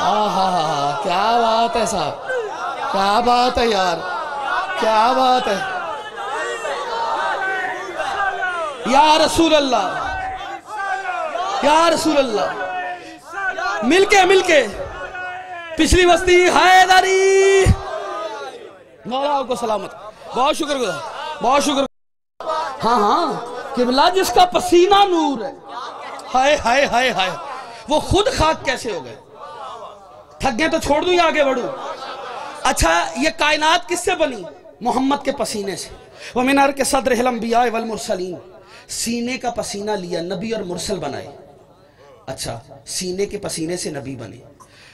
آئے آئے کیا بات ہے صاحب؟ کیا بات ہے یار؟ کیا بات ہے؟ یا رسول اللہ، یا رسول اللہ مل کے مل کے پچھلی بستی حیدری۔ مولا کو سلامت۔ بہت شکر گزار، بہت شکر ہاں ہاں قبلہ جس کا پسینہ نور ہے۔ ہائے ہائے ہائے ہائے، وہ خود خاک کیسے ہو گئے؟ تھک گئے تو چھوڑ دوں یا آگے بڑھوں اچھا یہ کائنات کس سے بنی؟ محمد کے پسینے سے۔ وَمِنَرْ کے صدر الانبیاء والمرسلین۔ سینے کا پسینہ لیا، نبی اور مرسل بنائے۔ اچھا سینے کے پسینے سے نبی بنے،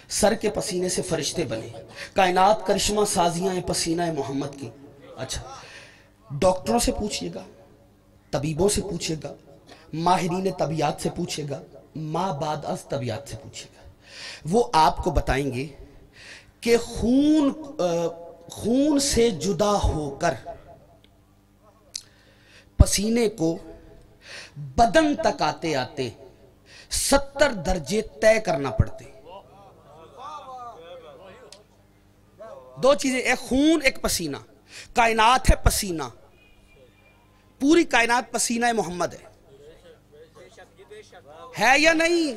سر کے پسینے سے فرشتے بنے۔ کائنات کرشمہ سازیاں پسینہ محمد کی۔ اچھا ڈاکٹروں سے پوچھئے گا، طبیبوں سے پوچھئے گا، ماہرین طبیعت سے پوچھئے گا، ماں بعد از طبیعت سے پوچھئے گا۔ وہ آپ کو بتائیں گے کہ خون خون سے جدا ہو کر پسینے کو بدن تک آتے آتے ستر درجے طے کرنا پڑتے۔ دو چیزیں، ایک خون، ایک پسینہ۔ کائنات ہے پسینہ۔ پوری کائنات پسینہ محمد ہے۔ ہے یا نہیں؟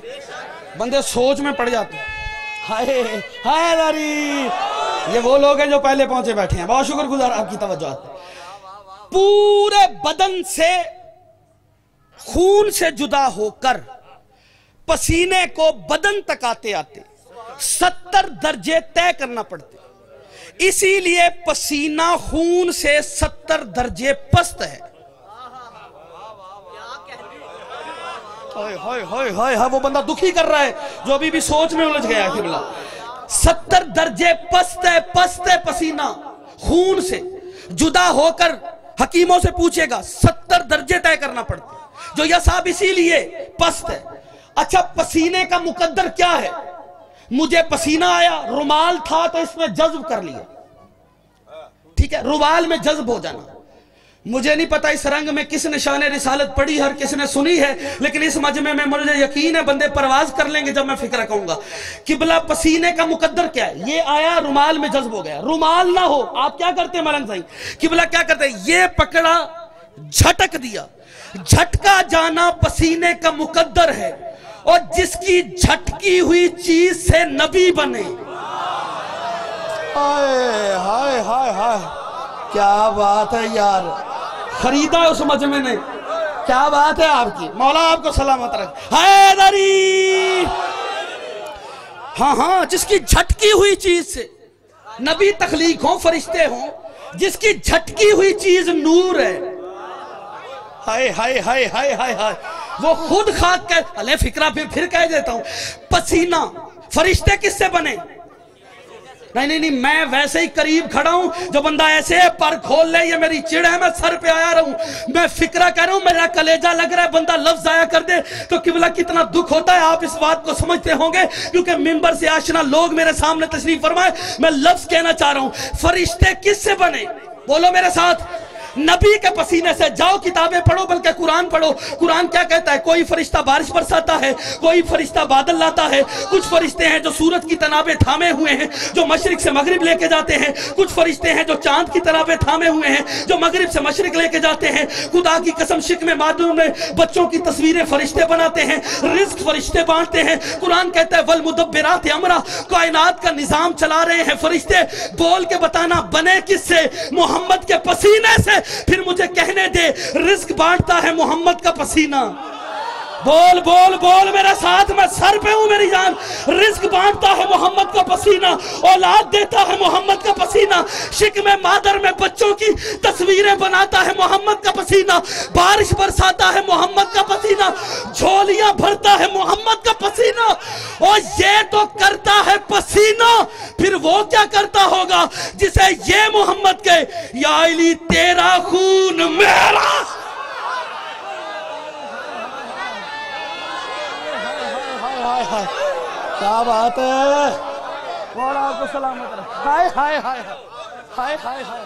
بندے سوچ میں پڑ جاتے ہیں۔ ہائے ہائے داری۔ یہ وہ لوگ ہیں جو پہلے پہنچے بیٹھے ہیں۔ بہت شکر گزار آپ کی توجہ پورے بدن سے خون سے جدا ہو کر پسینے کو بدن تک آتے آتے ستر درجے طے کرنا پڑتے اسی لیے پسینہ خون سے ستر درجے پست ہے۔ ہائے وہ بندہ دکھی کر رہا ہے جو ابھی بھی سوچ میں الجھ گیا ہے ستر درجے پست ہے پست ہے پسینہ خون سے جدا ہو کر حکیموں سے پوچھے گا، ستر درجے طے کرنا پڑتے جو یہ صاحب اسی لیے پست ہے۔ اچھا پسینے کا مقدر کیا ہے؟ مجھے پسینہ آیا، رومال تھا تو اس میں جذب کر لیا۔ ٹھیک ہے، رومال میں جذب ہو جانا۔ مجھے نہیں پتا اس رنگ میں کس نشان رسالت پڑی ہر کس نے سنی ہے، لیکن اس مجمع میں مجھے یقین ہے بندے پرواز کر لیں گے جب میں فکر کہوں گا۔ قبلہ پسینے کا مقدر کیا ہے؟ یہ آیا رومال میں جذب ہو گیا۔ رومال نہ ہو، آپ کیا کرتے ہیں ملنگ سائیں؟ قبلہ کیا کرتے ہیں؟ یہ پکڑا، جھٹک دیا۔ جھٹکا جانا پسینے کا مقدر ہے، اور جس کی جھٹکی ہوئی چیز سے نبی بنے۔ ہائے ہائے ہائے ہائے۔ کیا بات ہے یار۔ خریدا اس مجمع نے کیا بات ہے آپ کی؟ مولا آپ کو سلامت رکھ حیدری۔ ہاں ہاں جس کی جھٹکی ہوئی چیز سے نبی تخلیق ہوں، فرشتے ہوں، جس کی جھٹکی ہوئی چیز نور ہے۔ ہائے ہائے ہائے ہائے ہائے ہائے۔ وہ خود خاک کہہ علیہ فکرہ پھر کہہ دیتا ہوں۔ پسینہ، فرشتے کس سے بنے؟ نہیں نہیں نہیں، میں ویسے ہی قریب کھڑا ہوں، جو بندہ ایسے پر کھول لے، یہ میری چڑ ہے میں سر پہ آیا رہا ہوں میں فکرہ کہہ رہا ہوں، میرا کلیجہ لگ رہا ہے، بندہ لفظ آیا کر دے، تو قبلہ کتنا دکھ ہوتا ہے، آپ اس بات کو سمجھتے ہوں گے، کیونکہ ممبر سے آشنا لوگ میرے سامنے تشریف فرمائے۔ میں لفظ کہنا چاہ رہا ہوں، فرشتے کس سے بنے؟ بولو میرے ساتھ۔ نبی کے پسینے سے جاؤ، کتابیں پڑھو، بلکہ قرآن پڑھو۔ قرآن کیا کہتا ہے؟ کوئی فرشتہ بارش برساتا ہے، کوئی فرشتہ بادل لاتا ہے۔ کچھ فرشتے ہیں جو سورت کی تنابیں تھامے ہوئے ہیں، جو مشرق سے مغرب لے کے جاتے ہیں۔ کچھ فرشتے ہیں جو چاند کی تنابیں تھامے ہوئے ہیں، جو مغرب سے مشرق لے کے جاتے ہیں۔ خدا کی قسم شک میں معدوم میں بچوں کی تصویریں فرشتے بناتے ہیں، رزق فرشتے بانٹتے ہیں۔ قرآن کہتا ہے، والمدبرات امرہ کائنات کا نظام چلا رہے ہیں فرشتے۔ بول کے بتانا بنے کس سے؟ محمد کے پسینے سے۔ پھر مجھے کہنے دے رزق بانٹتا ہے محمد کا پسینہ۔ بول بول بول میرے ساتھ، میں سر پہ ہوں، میری جان۔ رزق بانٹتا ہے محمد کا پسینہ، اولاد دیتا ہے محمد کا پسینہ۔ شک میں مادر میں بچوں کی تصویریں بناتا ہے محمد کا پسینہ۔ بارش برساتا ہے محمد کا پسینہ۔ جھولیاں بھرتا ہے محمد کا پسینہ۔ اور یہ تو کرتا ہے پسینہ۔ پھر وہ کیا کرتا ہوگا؟ جسے یہ محمد کے، یا علی، تیرا خون میرا۔ ہائے ہائے، کیا بات ہے؟ مولا آپ کو سلامت رہے ہائے ہائے ہائے ہائے ہائے ہائے۔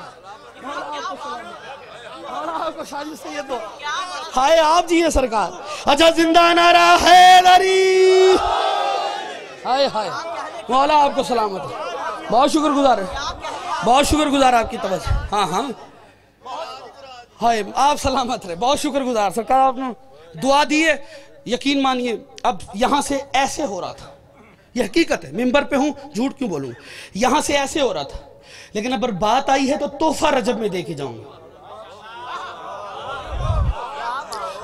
مولا آپ کو سلامت مولا آپ کو شاہی سید دو۔ ہائے آپ جی ہیں سرکار۔ اچھا زندہ نعرہ حیدری ہائے ہائے، مولا آپ کو سلامت رہے بہت شکر گزار بہت شکر گزار آپ کی توجہ۔ ہاں ہاں ہائے، آپ سلامت رہے۔ بہت شکر گزار۔ سرکار آپ نے دعا دیئے یقین مانیے، اب یہاں سے ایسے ہو رہا تھا۔ یہ حقیقت ہے ممبر پہ ہوں، جھوٹ کیوں بولوں؟ یہاں سے ایسے ہو رہا تھا۔ لیکن اگر بات آئی ہے تو تحفہ رجب میں دے کے جاؤں گا۔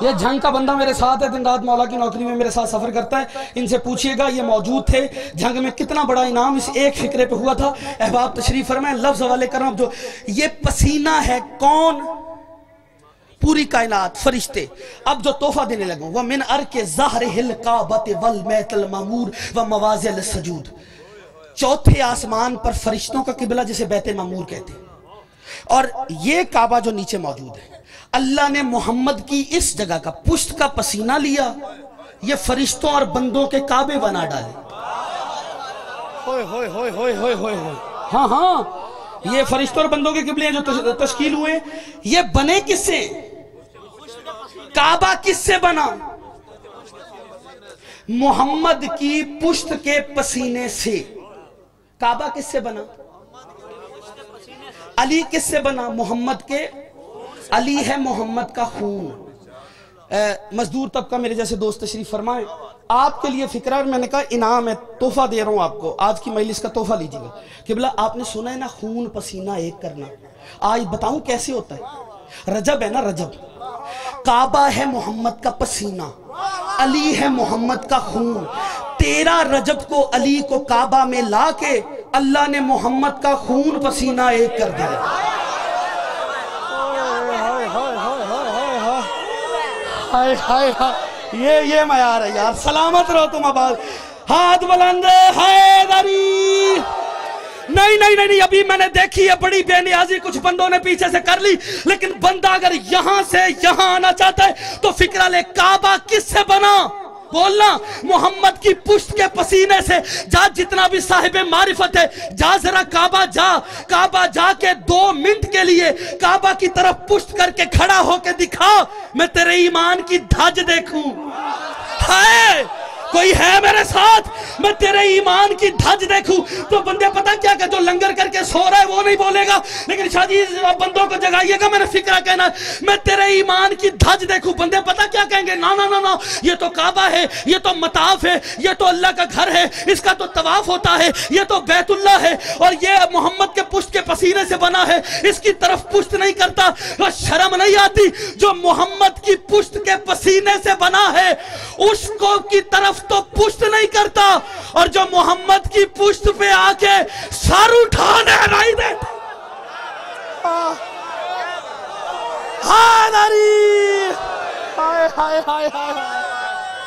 یہ جھنگ کا بندہ میرے ساتھ ہے، دن رات مولا کی نوکری میں میرے ساتھ سفر کرتا ہے۔ ان سے پوچھئے گا، یہ موجود تھے۔ جھنگ میں کتنا بڑا انعام اس ایک فکرے پہ ہوا تھا۔ احباب تشریف فرمائیں، لفظ حوالے کر رہا ہوں جو یہ پسینہ ہے، کون پوری کائنات فرشتے۔ اب جو تحفہ دینے لگوں وہ من ار کے ظاہر ہل کعبت والمیت المامور و موازل سجود چوتھے آسمان پر فرشتوں کا قبلہ جسے بیت معمور کہتے ہیں۔ اور یہ کعبہ جو نیچے موجود ہے اللہ نے محمد کی اس جگہ کا پشت کا پسینہ لیا۔ یہ فرشتوں اور بندوں کے کعبے بنا ڈالے۔ ہوئے ہوئے ہوئے ہوئے ہوئے ہوئے ہاں ہاں۔ یہ فرشتوں اور بندوں کے قبلے جو تشکیل ہوئے یہ بنے کس سے؟ کعبہ کس سے بنا؟ محمد کی پشت کے پسینے سے۔ کعبہ کس سے بنا؟ علی کس سے بنا؟ محمد کے۔ علی ہے محمد کا خون۔ مزدور طبقہ میرے جیسے دوست تشریف فرمائے، آپ کے لیے فکر میں نے کہا انعام ہے، تحفہ دے رہا ہوں آپ کو۔ آج کی مجلس کا تحفہ لیجیے گا۔ قبلہ آپ نے سنا ہے نا، خون پسینہ ایک کرنا۔ آج بتاؤں کیسے ہوتا ہے؟ رجب ہے نا، رجب۔ کعبہ ہے محمد کا پسینہ، علی ہے محمد کا خون۔ تیرہ رجب کو علی کو کعبہ میں لا کے اللہ نے محمد کا خون پسینہ ایک کر دیا۔ یہ یہ معیار ہے یار، سلامت رہو تم آباد ہاتھ بلند حیدری نہیں نہیں نہیں ابھی میں نے دیکھی ہے بڑی بے نیازی، کچھ بندوں نے پیچھے سے کر لی، لیکن بندہ اگر یہاں سے یہاں آنا چاہتا ہے تو فکرہ لے کعبہ کس سے بنا؟ بولنا، محمد کی پشت کے پسینے سے۔ جا، جتنا بھی صاحب معرفت ہے، جا ذرا کعبہ، جا۔ کعبہ جا کے دو منٹ کے لیے کعبہ کی طرف پشت کر کے کھڑا ہو کے دکھا، میں تیرے ایمان کی دھج دیکھوں۔ ہائے! کوئی ہے میرے ساتھ؟ میں تیرے ایمان کی دھج دیکھوں۔ تو بندے پتا کیا کہ جو لنگر کر کے سو رہا ہے وہ نہیں بولے گا۔ لیکن شادی جی، بندوں کو جگائیے گا، میں نے فکرہ کہنا میں تیرے ایمان کی دھج دیکھوں۔ بندے پتا کیا کہیں گے؟ نا نا نا نا، یہ تو کعبہ ہے، یہ تو مطاف ہے، یہ تو اللہ کا گھر ہے، اس کا تو طواف ہوتا ہے، یہ تو بیت اللہ ہے۔ اور یہ محمد کے پشت کے پسینے سے بنا ہے۔ اس کی طرف پشت نہیں کرتا۔ شرم نہیں آتی جو محمد کی پشت کے پسینے سے بنا ہے۔ اس کو کی طرف طرف تو پشت نہیں کرتا اور جو محمد کی پشت پہ آ کے سر اٹھانے نہیں دیتا۔ ہائے ہائے ہائے ہائے۔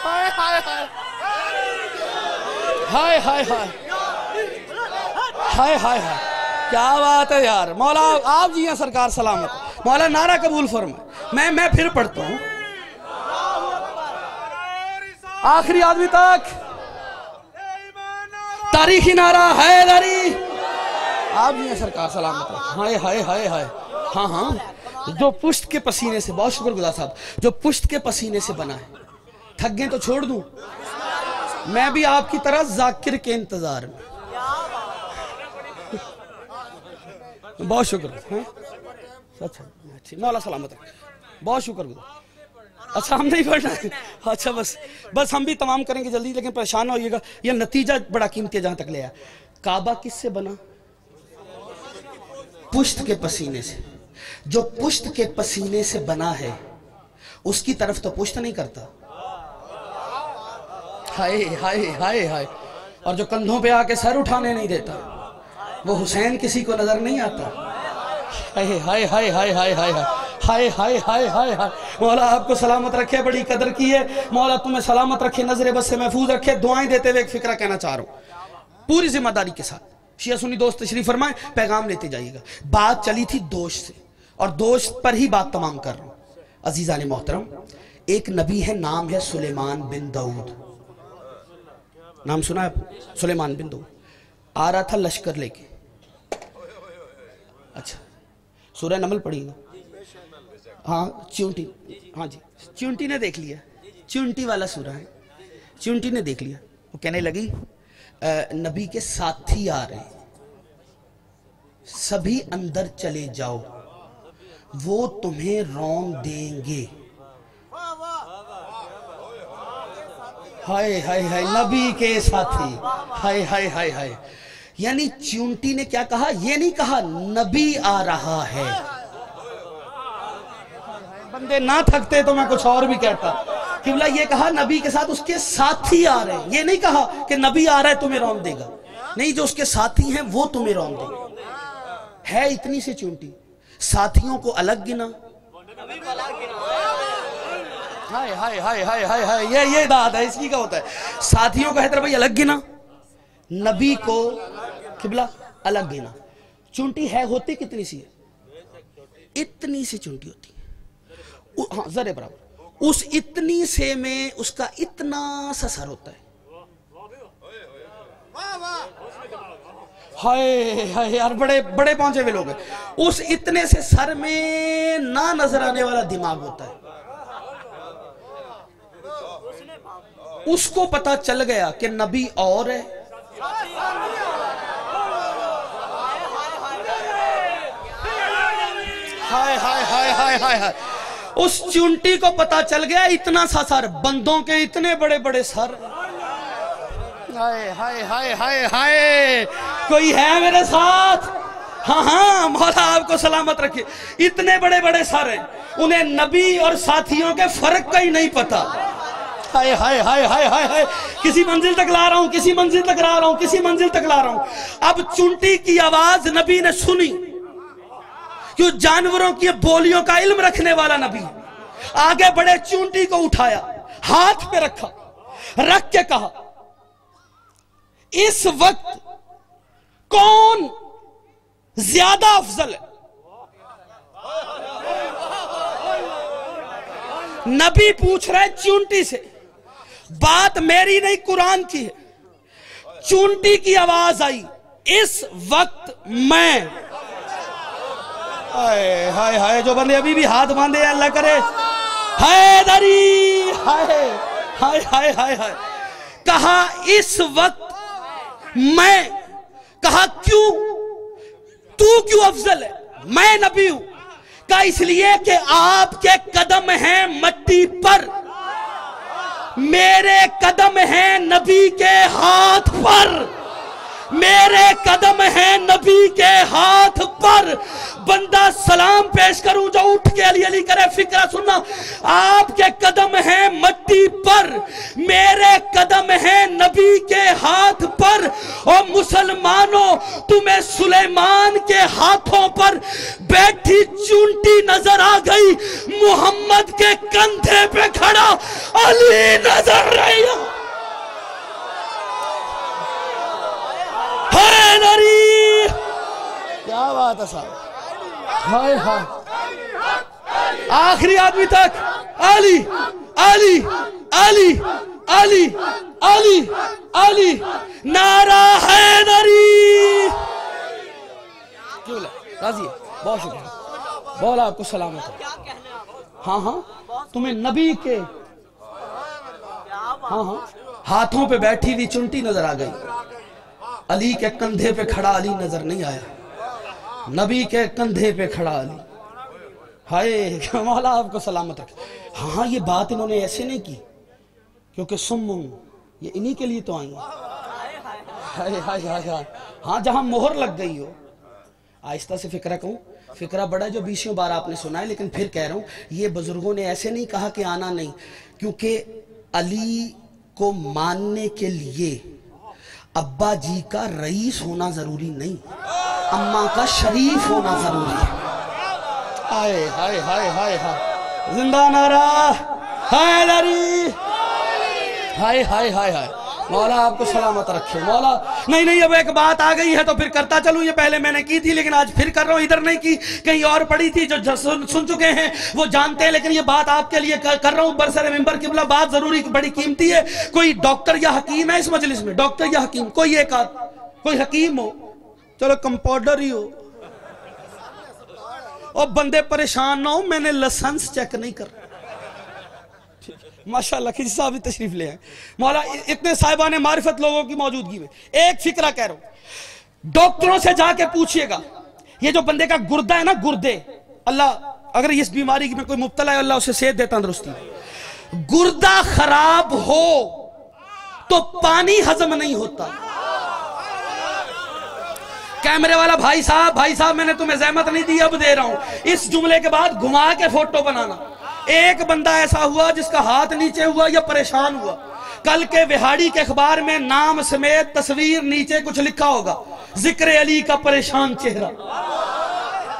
ہائے ہائے ہائے۔ ہائے ہائے ہائے۔ کیا بات ہے یار۔ مولا، آپ جی ہیں سرکار سلامت۔ مولا نعرہ قبول فرمائے۔ میں میں پھر پڑھتا ہوں۔ آخری آدمی تک۔ تاریخی نعرہ حیدری آپ بھی ہیں سرکار، سلامت ہائے ہائے ہائے ہائے۔ ہاں ہاں۔ جو پشت کے پسینے سے، بہت شکر گزار صاحب، جو پشت کے پسینے سے بنا ہے۔ تھک گئے تو چھوڑ دوں۔ میں بھی آپ کی طرح ذاکر کے انتظار میں۔ بہت شکر۔ ہاں۔ اچھا مولا سلامت بہت شکر گزار۔ اچھا ہم نہیں پڑھنا ہے اچھا بس بس ہم بھی تمام کریں گے جلدی، لیکن پریشان نہ ہوئیے گا۔ یہ نتیجہ بڑا قیمتی ہے جہاں تک لے آیا۔ کعبہ کس سے بنا؟ پشت کے پسینے سے۔ جو پشت کے پسینے سے بنا ہے، اس کی طرف تو پشت نہیں کرتا۔ ہائے ہائے ہائے ہائے۔ اور جو کندھوں پہ آ کے سر اٹھانے نہیں دیتا، وہ حسین کسی کو نظر نہیں آتا۔ ہائے ہائے ہائے ہائے ہائے ہائے ہائے۔ ہائے ہائے ہائے ہائے ہائے۔ مولا آپ کو سلامت رکھے، بڑی قدر کی ہے۔ مولا تمہیں سلامت رکھے نظر بس سے محفوظ رکھے، دعائیں دیتے ہوئے ایک فکرہ کہنا چاہ رہا ہوں۔ پوری ذمہ داری کے ساتھ۔ شیعہ سنی دوست تشریف فرمائیں، پیغام لیتے جائیے گا۔ بات چلی تھی دوش سے، اور دوش پر ہی بات تمام کر رہا ہوں۔ عزیزان محترم، ایک نبی ہے، نام ہے سلیمان بن دعود نام سنا ہے؟ سلیمان بن دعود آ رہا تھا لشکر لے کے۔ اچھا سورہ نمل پڑھی گا ہاں چونٹی۔ ہاں جی۔ چونٹی نے دیکھ لیا۔ چونٹی والا سورہ ہے۔ چونٹی نے دیکھ لیا۔ وہ کہنے لگی نبی کے ساتھی آ رہے ہیں۔ سبھی اندر چلے جاؤ۔ وہ تمہیں رون دیں گے۔ ہائے ہائے ہائے، نبی کے ساتھی۔ ہائے ہائے ہائے ہائے۔ یعنی چونٹی نے کیا کہا؟ یہ نہیں کہا، نبی آ رہا ہے۔ بندے نہ تھکتے تو میں کچھ اور بھی کہتا۔ قبلہ یہ کہا، نبی کے ساتھ اس کے ساتھی آ رہے ہیں۔ یہ نہیں کہا کہ نبی آ رہا ہے تمہیں رون دے گا۔ نہیں، جو اس کے ساتھی ہیں وہ تمہیں رون دے گا۔ ہے اتنی سی چونٹی۔ ساتھیوں کو الگ گنا۔ ہائے ہائے ہائے ہائے ہائے ہائے، یہ یہ داد ہے، اس کی کا ہوتا ہے؟ ساتھیوں کا حیدر بھائی الگ گنا۔ نبی کو قبلہ الگ گینا چونٹی ہے، ہوتی کتنی سی ہے؟ اتنی سی چونٹی ہوتی۔ ہے ہاں ذرے برابر۔ اس اتنی سے میں اس کا اتنا سا سر ہوتا ہے۔ ہائے ہائے، یار، بڑے بڑے پہنچے ہوئے لوگ ہیں۔ اس اتنے سے سر میں نہ نظر آنے والا دماغ ہوتا ہے۔ اس کو پتا چل گیا کہ نبی اور ہے۔ ہائے ہائے ہائے ہائے ہائے ہائے۔ اس چونٹی کو پتا چل گیا اتنا سا سر، بندوں کے اتنے بڑے بڑے سر۔ ہائے ہائے ہائے ہائے ہائے۔ کوئی ہے میرے ساتھ؟ ہاں ہاں مولا آپ کو سلامت رکھے۔ اتنے بڑے بڑے سر ہیں۔ انہیں نبی اور ساتھیوں کے فرق کا ہی نہیں پتا۔ ہائے ہائے ہائے ہائے ہائے ہائے۔ کسی منزل تک لا رہا ہوں، کسی منزل تک لا رہا ہوں، کسی منزل تک لا رہا ہوں۔ اب چونٹی کی آواز نبی نے سنی۔ کیوں جانوروں کی بولیوں کا علم رکھنے والا نبی آگے بڑے چونٹی کو اٹھایا، ہاتھ پہ رکھا، رکھ کے کہا، اس وقت کون زیادہ افضل ہے؟ نبی پوچھ رہے چونٹی سے، بات میری نہیں، قرآن کی ہے۔ چونٹی کی آواز آئی، اس وقت میں ہائے ہائے ہائے جو بندے ابھی بھی ہاتھ باندھے اللہ کرے ہائے دری ہائے ہائے ہائے ہائے ہائے کہا اس وقت میں کہا کیوں تو کیوں افضل ہے میں نبی ہوں کہا اس لیے کہ آپ کے قدم ہیں مٹی پر। میرے قدم ہیں نبی کے ہاتھ پر। میرے قدم ہیں نبی کے ہاتھ پر۔ بندہ سلام پیش کروں جو اٹھ کے علی علی کرے فکرہ سننا۔ آپ کے قدم ہیں مٹی پر۔ میرے قدم ہیں نبی کے ہاتھ پر۔ اور مسلمانوں، تمہیں سلیمان کے ہاتھوں پر بیٹھی چونٹی نظر آ گئی۔ محمد کے کندھے پہ کھڑا۔ علی نظر رہی۔ ہائے نری! کیا بات ہے صاحب؟ ہائے ہائے آخری آدمی تک۔ علی علی علی علی علی علی۔ نعرہ حیدری کیوں لے؟ راضی ہے۔ بہت شکریہ۔ بولا آپ کو سلامت ہے؟ ہاں ہاں۔ تمہیں نبی کے ہاں ہاں۔ ہاتھوں پہ بیٹھی ہوئی چنٹی نظر آ گئی۔ علی کے کندھے پہ کھڑا علی نظر نہیں آیا۔ نبی کے کندھے پہ کھڑا علی۔ ہائے، مولا آپ کو سلامت رکھے ہاں یہ بات انہوں نے ایسے نہیں کی، کیونکہ سمم یہ انہی کے لیے تو آئی ہائے ہائے ہائے ہائے۔ ہاں جہاں مہر لگ گئی ہو۔ آہستہ سے فکرہ کہوں، فکرہ بڑا جو بیسیوں بار آپ نے سنا ہے، لیکن پھر کہہ رہا ہوں، یہ بزرگوں نے ایسے نہیں کہا کہ آنا نہیں، کیونکہ علی کو ماننے کے لیے ابا جی کا رئیس ہونا ضروری نہیں، اماں کا شریف ہونا ضروری ہے۔ ہائے ہائے ہائے ہائے ہائے زندہ نعرہ ہائے لری ہائے ہائے ہائے ہائے۔ مولا آپ کو سلامت رکھے مولا۔ نہیں نہیں، اب ایک بات آ گئی ہے تو پھر کرتا چلوں، یہ پہلے میں نے کی تھی، لیکن آج پھر کر رہا ہوں، ادھر نہیں کی، کہیں اور پڑی تھی جو سن چکے ہیں، وہ جانتے ہیں، لیکن یہ بات آپ کے لیے کر رہا ہوں، برسر ممبر قبلہ بات ضروری بڑی قیمتی ہے۔ کوئی ڈاکٹر یا حکیم ہے اس مجلس میں؟ ڈاکٹر یا حکیم، کوئی ایک آدھ، کوئی حکیم ہو۔ چلو کمپاؤڈر ہی ہو۔ اور بندے پریشان نہ ہو میں نے لسنس چیک نہیں کر ماشاءاللہ، کسی صاحب تشریف لے آئے۔ مولا، اتنے صاحبان معرفت لوگوں کی موجودگی میں۔ ایک فکرہ کہہ رہا ہوں ڈاکٹروں سے جا کے پوچھئے گا۔ یہ جو بندے کا گردہ ہے نا، گردے۔ اللہ، اگر اس بیماری میں کوئی مبتلا ہے، اللہ اسے صحت دیتا درستی گردہ خراب ہو تو پانی ہضم نہیں ہوتا۔ کیمرے والا، بھائی صاحب بھائی صاحب، میں نے تمہیں زحمت نہیں دی، اب دے رہا ہوں۔ اس جملے کے بعد گھما کے فوٹو بنانا۔ ایک بندہ ایسا ہوا جس کا ہاتھ نیچے ہوا یا پریشان ہوا۔ کل کے وہاڑی کے اخبار میں نام سمیت تصویر نیچے کچھ لکھا ہوگا۔ ذکر علی کا پریشان چہرہ۔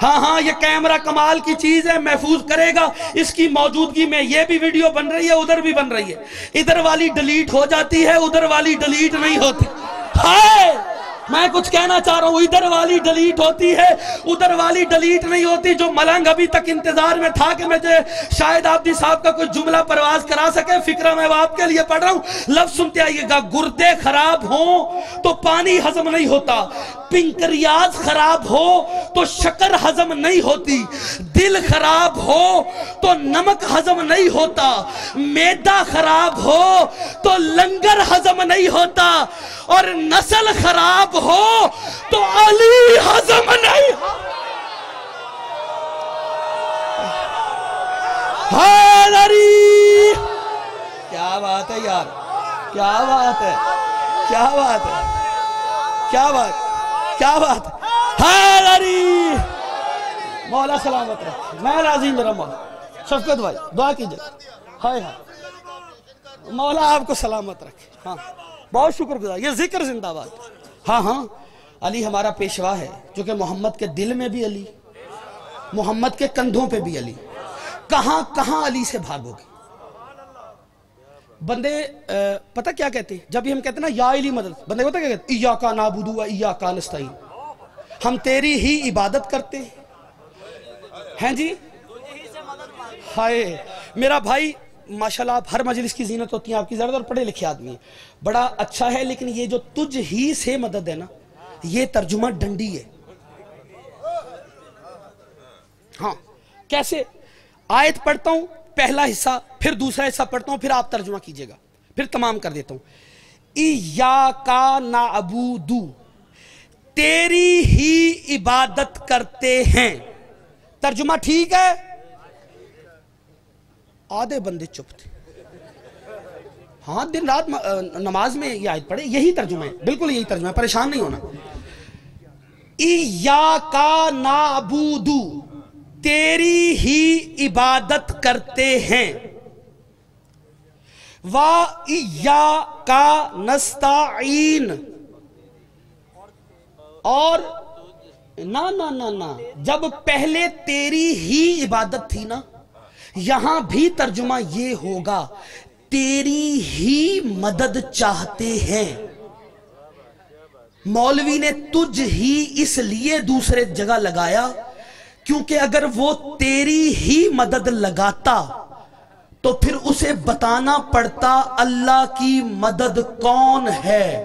ہاں ہاں یہ کیمرہ کمال کی چیز ہے، محفوظ کرے گا۔ اس کی موجودگی میں یہ بھی ویڈیو بن رہی ہے، ادھر بھی بن رہی ہے۔ ادھر والی ڈیلیٹ ہو جاتی ہے، ادھر والی ڈیلیٹ نہیں ہوتی۔ ہائے! میں کچھ کہنا چاہ رہا ہوں، ادھر والی ڈلیٹ ہوتی ہے، ادھر والی ڈلیٹ نہیں ہوتی جو ملنگ ابھی تک انتظار میں تھا کہ مجھے شاید آبدی جی صاحب کا کوئی جملہ پرواز کرا سکے فکرہ میں آپ کے لیے پڑھ رہا ہوں۔ لفظ سنتے آئیے گا، گردے خراب ہوں تو پانی ہضم نہیں ہوتا، پنکریاز خراب ہو تو شکر ہضم نہیں ہوتی، دل خراب ہو تو نمک ہضم نہیں ہوتا میدہ خراب ہو تو لنگر ہضم نہیں ہوتا، اور نسل خراب ہو تو علی ہضم نہیں علی کیا بات ہے یار؟ کیا بات ہے؟ کیا بات ہے؟ کیا بات؟ کیا بات ہے؟ علی مولا سلامت رکھ۔ میں راضی میرا مولا۔ شفقت بھائی، دعا کیجیے ہائے ہاں مولا آپ کو سلامت رکھے۔ ہاں بہت شکر گزار۔ یہ ذکر زندہ بات ہاں ہاں علی ہمارا پیشوا ہے جو کہ محمد کے دل میں بھی علی، محمد کے کندھوں پہ بھی علی۔ کہاں کہاں علی سے بھاگو گے؟ بندے پتہ کیا کہتے ہیں؟ جب ہی ہم کہتے ہیں نا، یا علی مدد، بندے پتہ کیا کہتے ہیں؟ ایاکا نابودو و ایاکا نستعین۔ ہم تیری ہی عبادت کرتے ہیں۔ ہیں جی؟ ہائے، میرا بھائی ماشاءاللہ آپ ہر مجلس کی زینت ہوتی ہیں، آپ کی زیادہ اور پڑھے لکھے آدمی ہیں۔ بڑا اچھا ہے، لیکن یہ جو تجھ ہی سے مدد ہے نا، یہ ترجمہ ڈنڈی ہے۔ ہاں کیسے؟ آیت پڑھتا ہوں، پہلا حصہ، پھر دوسرا حصہ پڑھتا ہوں، پھر آپ ترجمہ کیجیے گا۔ پھر تمام کر دیتا ہوں۔ ایاکا نعبودو، تیری ہی عبادت کرتے ہیں۔ ترجمہ ٹھیک ہے؟ آدھے بندے چپ تھے۔ ہاں دن رات نماز میں یہ آیت پڑھے، یہی ترجمہ ہے، بالکل یہی ترجمہ ہے، پریشان نہیں ہونا۔ ایاکا نعبودو، تیری ہی عبادت کرتے ہیں۔ کا نستعین۔ اور نا نا نا نا جب پہلے تیری ہی عبادت تھی نا یہاں بھی ترجمہ یہ ہوگا، تیری ہی مدد چاہتے ہیں۔ مولوی نے تجھ ہی اس لیے دوسرے جگہ لگایا، کیونکہ اگر وہ تیری ہی مدد لگاتا تو پھر اسے بتانا پڑتا اللہ کی مدد کون ہے۔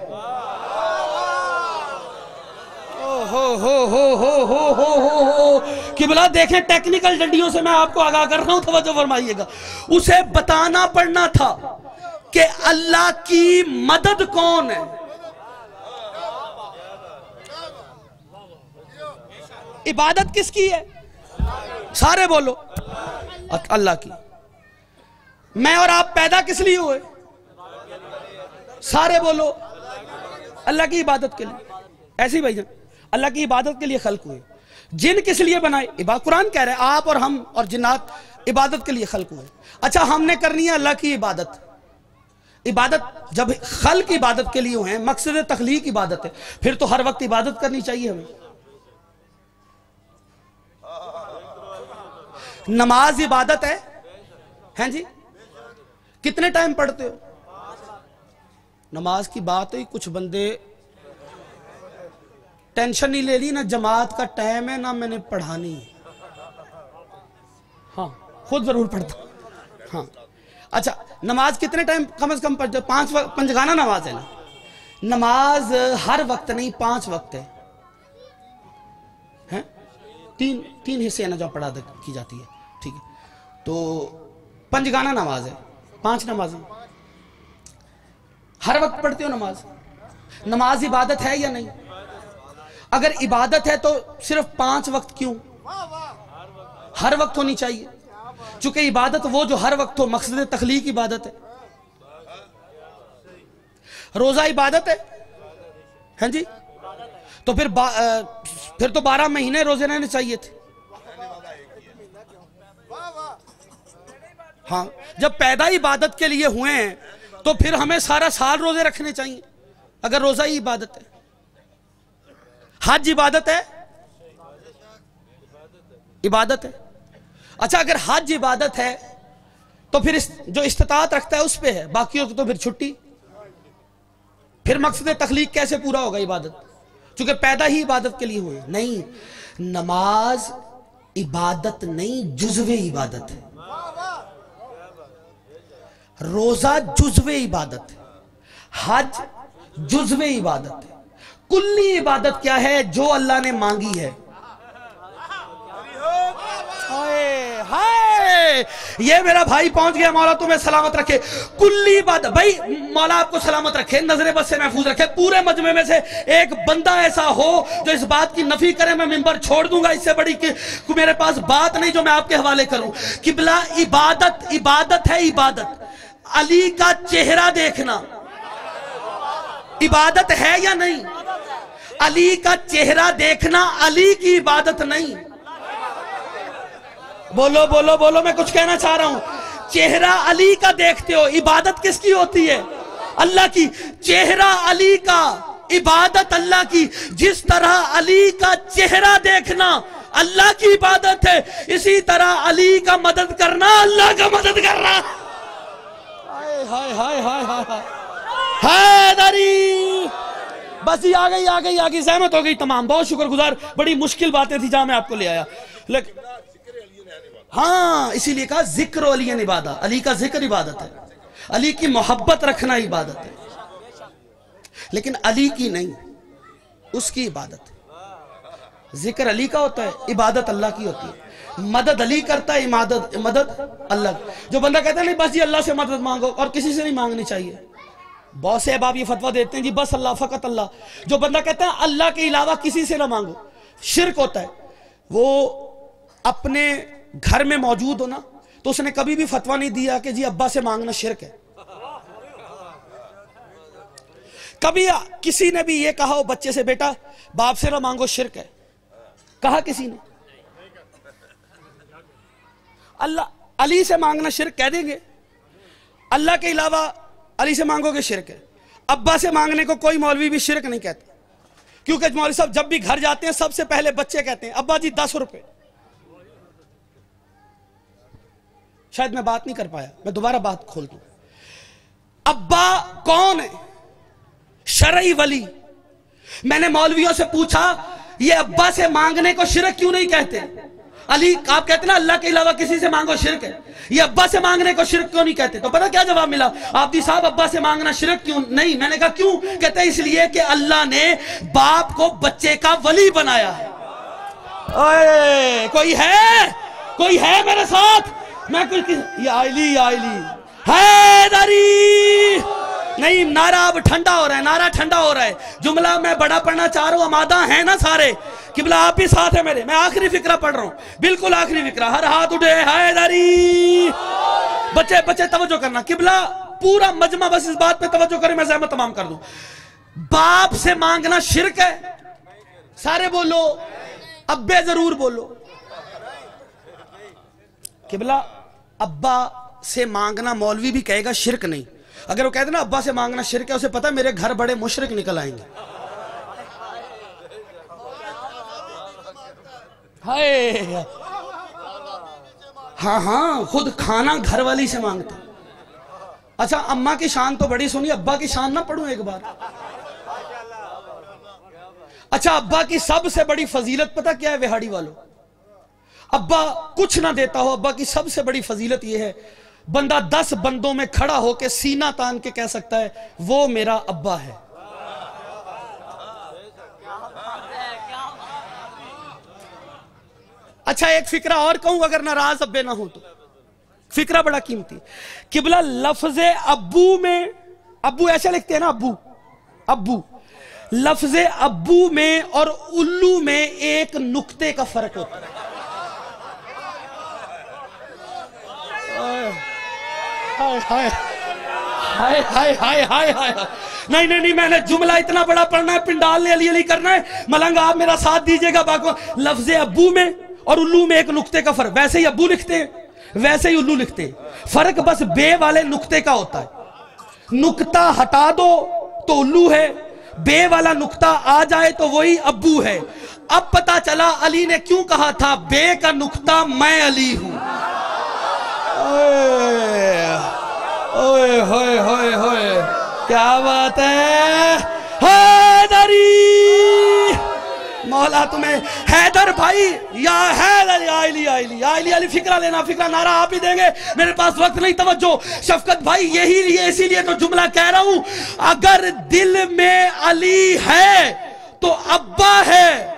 قبلہ دیکھیں ٹیکنیکل ڈنڈیوں سے میں آپ کو آگاہ کر رہا ہوں، توجہ فرمائیے گا۔ اسے بتانا پڑنا تھا کہ اللہ کی مدد کون ہے؟ عبادت کس کی ہے؟ سارے بولو۔ اللہ کی۔ میں اور آپ پیدا کس لیے ہوئے؟ سارے بولو۔ اللہ کی عبادت کے لیے۔ ایسی بھائی جان اللہ کی عبادت کے لیے خلق ہوئے۔ جن کس لیے بنائے؟ عبادت قرآن کہہ رہے ہیں آپ اور ہم اور جنات عبادت کے لیے خلق ہوئے۔ اچھا ہم نے کرنی ہے اللہ کی عبادت۔ عبادت جب خلق عبادت کے لیے ہوئے، مقصد تخلیق عبادت ہے، پھر تو ہر وقت عبادت کرنی چاہیے ہمیں۔ نماز عبادت ہے؟ ہیں جی؟ کتنے ٹائم پڑھتے ہو؟ نماز کی بات ہوئی کچھ بندے ٹینشن نہیں لے لی نہ جماعت کا ٹائم ہے، نہ میں نے پڑھانی ہاں خود ضرور پڑھتا ہاں۔ اچھا نماز کتنے ٹائم کم از کم پڑھتے پانچ پنجگانہ نماز ہے نا۔ نماز ہر وقت نہیں، پانچ وقت ہے۔ تین تین حصے نا جو پڑھا کی جاتی ہے۔ ٹھیک ہے۔ تو پنجگانہ نماز ہے۔ پانچ نمازیں ہر وقت پڑھتے ہو نماز؟ نماز عبادت ہے یا نہیں؟ اگر عبادت ہے تو صرف پانچ وقت کیوں؟ ہر وقت ہونی چاہیے۔ چونکہ عبادت وہ جو ہر وقت ہو، مقصد تخلیق عبادت ہے۔ روزہ عبادت ہے؟ ہیں جی؟ تو پھر پھر تو بارہ مہینے روزے رہنے چاہیے تھے۔ ہاں جب پیدا عبادت کے لیے ہوئے ہیں، تو پھر ہمیں سارا سال روزے رکھنے چاہیے۔ اگر روزہ ہی عبادت ہے۔ حج عبادت ہے؟ عبادت ہے۔ اچھا اگر حج عبادت ہے، تو پھر جو استطاعت رکھتا ہے اس پہ ہے، باقیوں کو تو پھر چھٹی۔ پھر مقصد تخلیق کیسے پورا ہوگا عبادت؟ چونکہ پیدا ہی عبادت کے لیے ہوئے۔ نہیں، نماز عبادت نہیں جزو عبادت ہے۔ روزہ جزو عبادت ہے۔ حج جزو عبادت ہے۔ کلی عبادت کیا ہے جو اللہ نے مانگی ہے؟ یہ میرا بھائی پہنچ گیا، مولا تمہیں سلامت رکھے۔ کلی بات بھائی، مولا آپ کو سلامت رکھے نظر بس سے محفوظ رکھے۔ پورے مجمع میں سے ایک بندہ ایسا ہو جو اس بات کی نفی کرے، میں ممبر چھوڑ دوں گا اس سے بڑی کہ میرے پاس بات نہیں جو میں آپ کے حوالے کروں۔ قبلہ عبادت عبادت ہے عبادت۔ علی کا چہرہ دیکھنا۔ عبادت ہے یا نہیں؟ علی کا چہرہ دیکھنا علی کی عبادت نہیں۔ بولو بولو بولو، میں کچھ کہنا چاہ رہا ہوں۔ چہرہ علی کا دیکھتے ہو، عبادت کس کی ہوتی ہے؟ اللہ کی۔ چہرہ علی کا، عبادت اللہ کی۔ جس طرح علی کا چہرہ دیکھنا اللہ کی عبادت ہے، اسی طرح علی کا مدد کرنا اللہ کا مدد کرنا ہائے ہائے ہائے ہائے ہائے بس یہ آگئی آگئی آگئی زحمت ہو گئی تمام۔ بہت شکر گزار۔ بڑی مشکل باتیں تھی جہاں میں آپ کو لے آیا۔ لیکن ہاں اسی لیے کہا ذکر و علی عبادت۔ علی کا ذکر عبادت ہے۔ علی کی محبت رکھنا عبادت ہے۔ لیکن علی کی نہیں، اس کی عبادت ہے۔ ذکر علی کا ہوتا ہے، عبادت اللہ کی ہوتی ہے۔ مدد علی کرتا ہے مدد اللہ۔ جو بندہ کہتا ہے، نہیں، بس جی اللہ سے مدد مانگو اور کسی سے نہیں مانگنی چاہیے۔ بہت سے اب آپ یہ فتوہ دیتے ہیں جی بس اللہ، فقط اللہ۔ جو بندہ کہتا ہے، اللہ کے علاوہ کسی سے نہ مانگو۔ شرک ہوتا ہے۔ وہ اپنے گھر میں موجود ہونا، تو اس نے کبھی بھی فتوہ نہیں دیا کہ جی ابا سے مانگنا شرک ہے۔ کبھی کسی نے بھی یہ کہا ہو بچے سے، بیٹا، باپ سے نہ مانگو، شرک ہے۔ کہا کسی نے؟ اللہ، علی سے مانگنا شرک کہہ دیں گے۔ اللہ کے علاوہ علی سے مانگو گے شرک ہے۔ ابا سے مانگنے کو کوئی مولوی بھی شرک نہیں کہتا۔ کیونکہ مولوی صاحب جب بھی گھر جاتے ہیں، سب سے پہلے بچے کہتے ہیں، ابا جی دس روپے۔ شاید میں بات نہیں کر پایا، میں دوبارہ بات کھول دوں۔ ابا کون ہے؟ شرعی ولی۔ میں نے مولویوں سے پوچھا، یہ ابا سے مانگنے کو شرک کیوں نہیں کہتے؟ علی، آپ کہتے ہیں نا، اللہ کے علاوہ کسی سے مانگو شرک ہے۔ یہ ابا سے مانگنے کو شرک کیوں نہیں کہتے؟ تو پتہ کیا جواب ملا؟ آپ دی صاحب، ابا سے مانگنا شرک کیوں؟ نہیں، میں نے کہا کیوں؟ کہتے ہیں اس لیے کہ اللہ نے باپ کو بچے کا ولی بنایا ہے۔ کوئی ہے؟ کوئی ہے میرے ساتھ؟ میں کچھ یہ آئلی یہ آئلی حیدری نہیں، نعرہ اب ٹھنڈا ہو رہا ہے، نعرہ ٹھنڈا ہو رہا ہے۔ جملہ میں بڑا پڑھنا چاہ رہا ہوں، امادہ ہیں نا سارے؟ قبلہ آپ ہی ساتھ ہیں میرے، میں آخری فکرہ پڑھ رہا ہوں۔ بالکل آخری فکرہ، ہر ہاتھ اٹھے حیدری بچے بچے، توجہ کرنا۔ قبلہ پورا مجمع، بس اس بات پہ توجہ کرے میں زحمت تمام کر دوں۔ باپ سے مانگنا شرک ہے؟ سارے بولو، ابے ضرور بولو۔ قبلہ ابا سے مانگنا مولوی بھی کہے گا شرک نہیں۔ اگر وہ کہتے نا، ابا سے مانگنا شرک ہے، اسے پتا میرے گھر بڑے مشرک نکل آئیں گے۔ ہاں ہاں خود کھانا گھر والی سے مانگتا اچھا اماں کی شان تو بڑی سنی، ابا کی شان نہ پڑھوں ایک بار اچھا ابا کی سب سے بڑی فضیلت پتا کیا ہے وہاڑی والوں؟ ابا کچھ نہ دیتا ہو، ابا کی سب سے بڑی فضیلت یہ ہے بندہ دس بندوں میں کھڑا ہو کے سینہ تان کے کہہ سکتا ہے، وہ میرا ابا ہے۔ اچھا ایک فکرہ اور کہوں، اگر ناراض ابے نہ ہو تو۔ فکرہ بڑا قیمتی۔ قبلہ لفظ ابو میں، ابو ایسے لکھتے ہیں نا، ابو ابو۔ لفظ ابو میں اور الو میں ایک نکتے کا فرق ہوتا ہے۔ نہیں نہیں نہیں، میں نے جملہ اتنا بڑا پڑھنا ہے، پنڈال نے علی علی کرنا ہے۔ ملنگ، آپ میرا ساتھ دیجیے گا باقو۔ لفظ ابو میں اور الو میں ایک نکتے کا فرق۔ ویسے ہی ابو لکھتے ہیں، ویسے ہی الو لکھتے ہیں۔ فرق بس بے والے نکتے کا ہوتا ہے۔ نکتہ ہٹا دو تو الو ہے، بے والا نکتہ آ جائے تو وہی ابو ہے۔ اب پتا چلا علی نے کیوں کہا تھا، بے کا نکتہ میں علی ہوں۔ اوئے ہوئے ہوئے ہوئے۔ کیا بات ہے؟ حیدری مولا تمہیں حیدر بھائی، یا حیدر یا علی یا علی، فکرہ لینا، فکرہ نعرہ آپ ہی دیں گے۔ میرے پاس وقت نہیں، توجہ۔ شفقت بھائی، یہی لیے، اسی لیے تو جملہ کہہ رہا ہوں۔ اگر دل میں علی ہے تو ابا ہے۔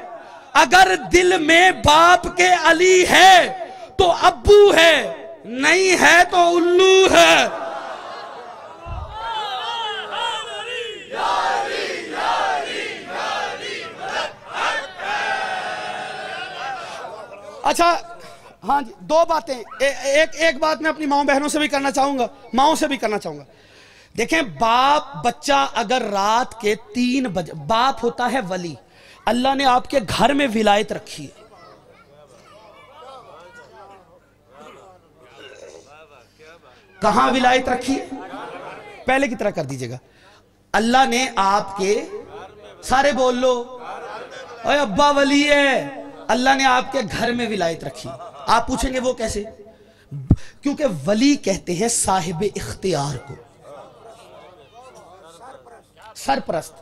اگر دل میں باپ کے علی ہے تو ابو ہے۔ نہیں ہے تو الو ہے۔ اچھا ہاں جی دو باتیں۔ ایک ایک بات میں اپنی ماؤں بہنوں سے بھی کرنا چاہوں گا، ماؤں سے بھی کرنا چاہوں گا۔ دیکھیں، باپ، بچہ اگر رات کے تین بجے، باپ ہوتا ہے ولی، اللہ نے آپ کے گھر میں ولایت رکھی ہے۔ کہاں ولایت رکھی؟ ہے پہلے کی طرح کر دیجیے گا۔ اللہ نے آپ کے، سارے بول لو۔ اے ابا ولی ہے۔ اللہ نے آپ کے گھر میں ولایت رکھی۔ آپ پوچھیں گے وہ کیسے؟ کیونکہ ولی کہتے ہیں صاحب اختیار کو۔ سرپرست۔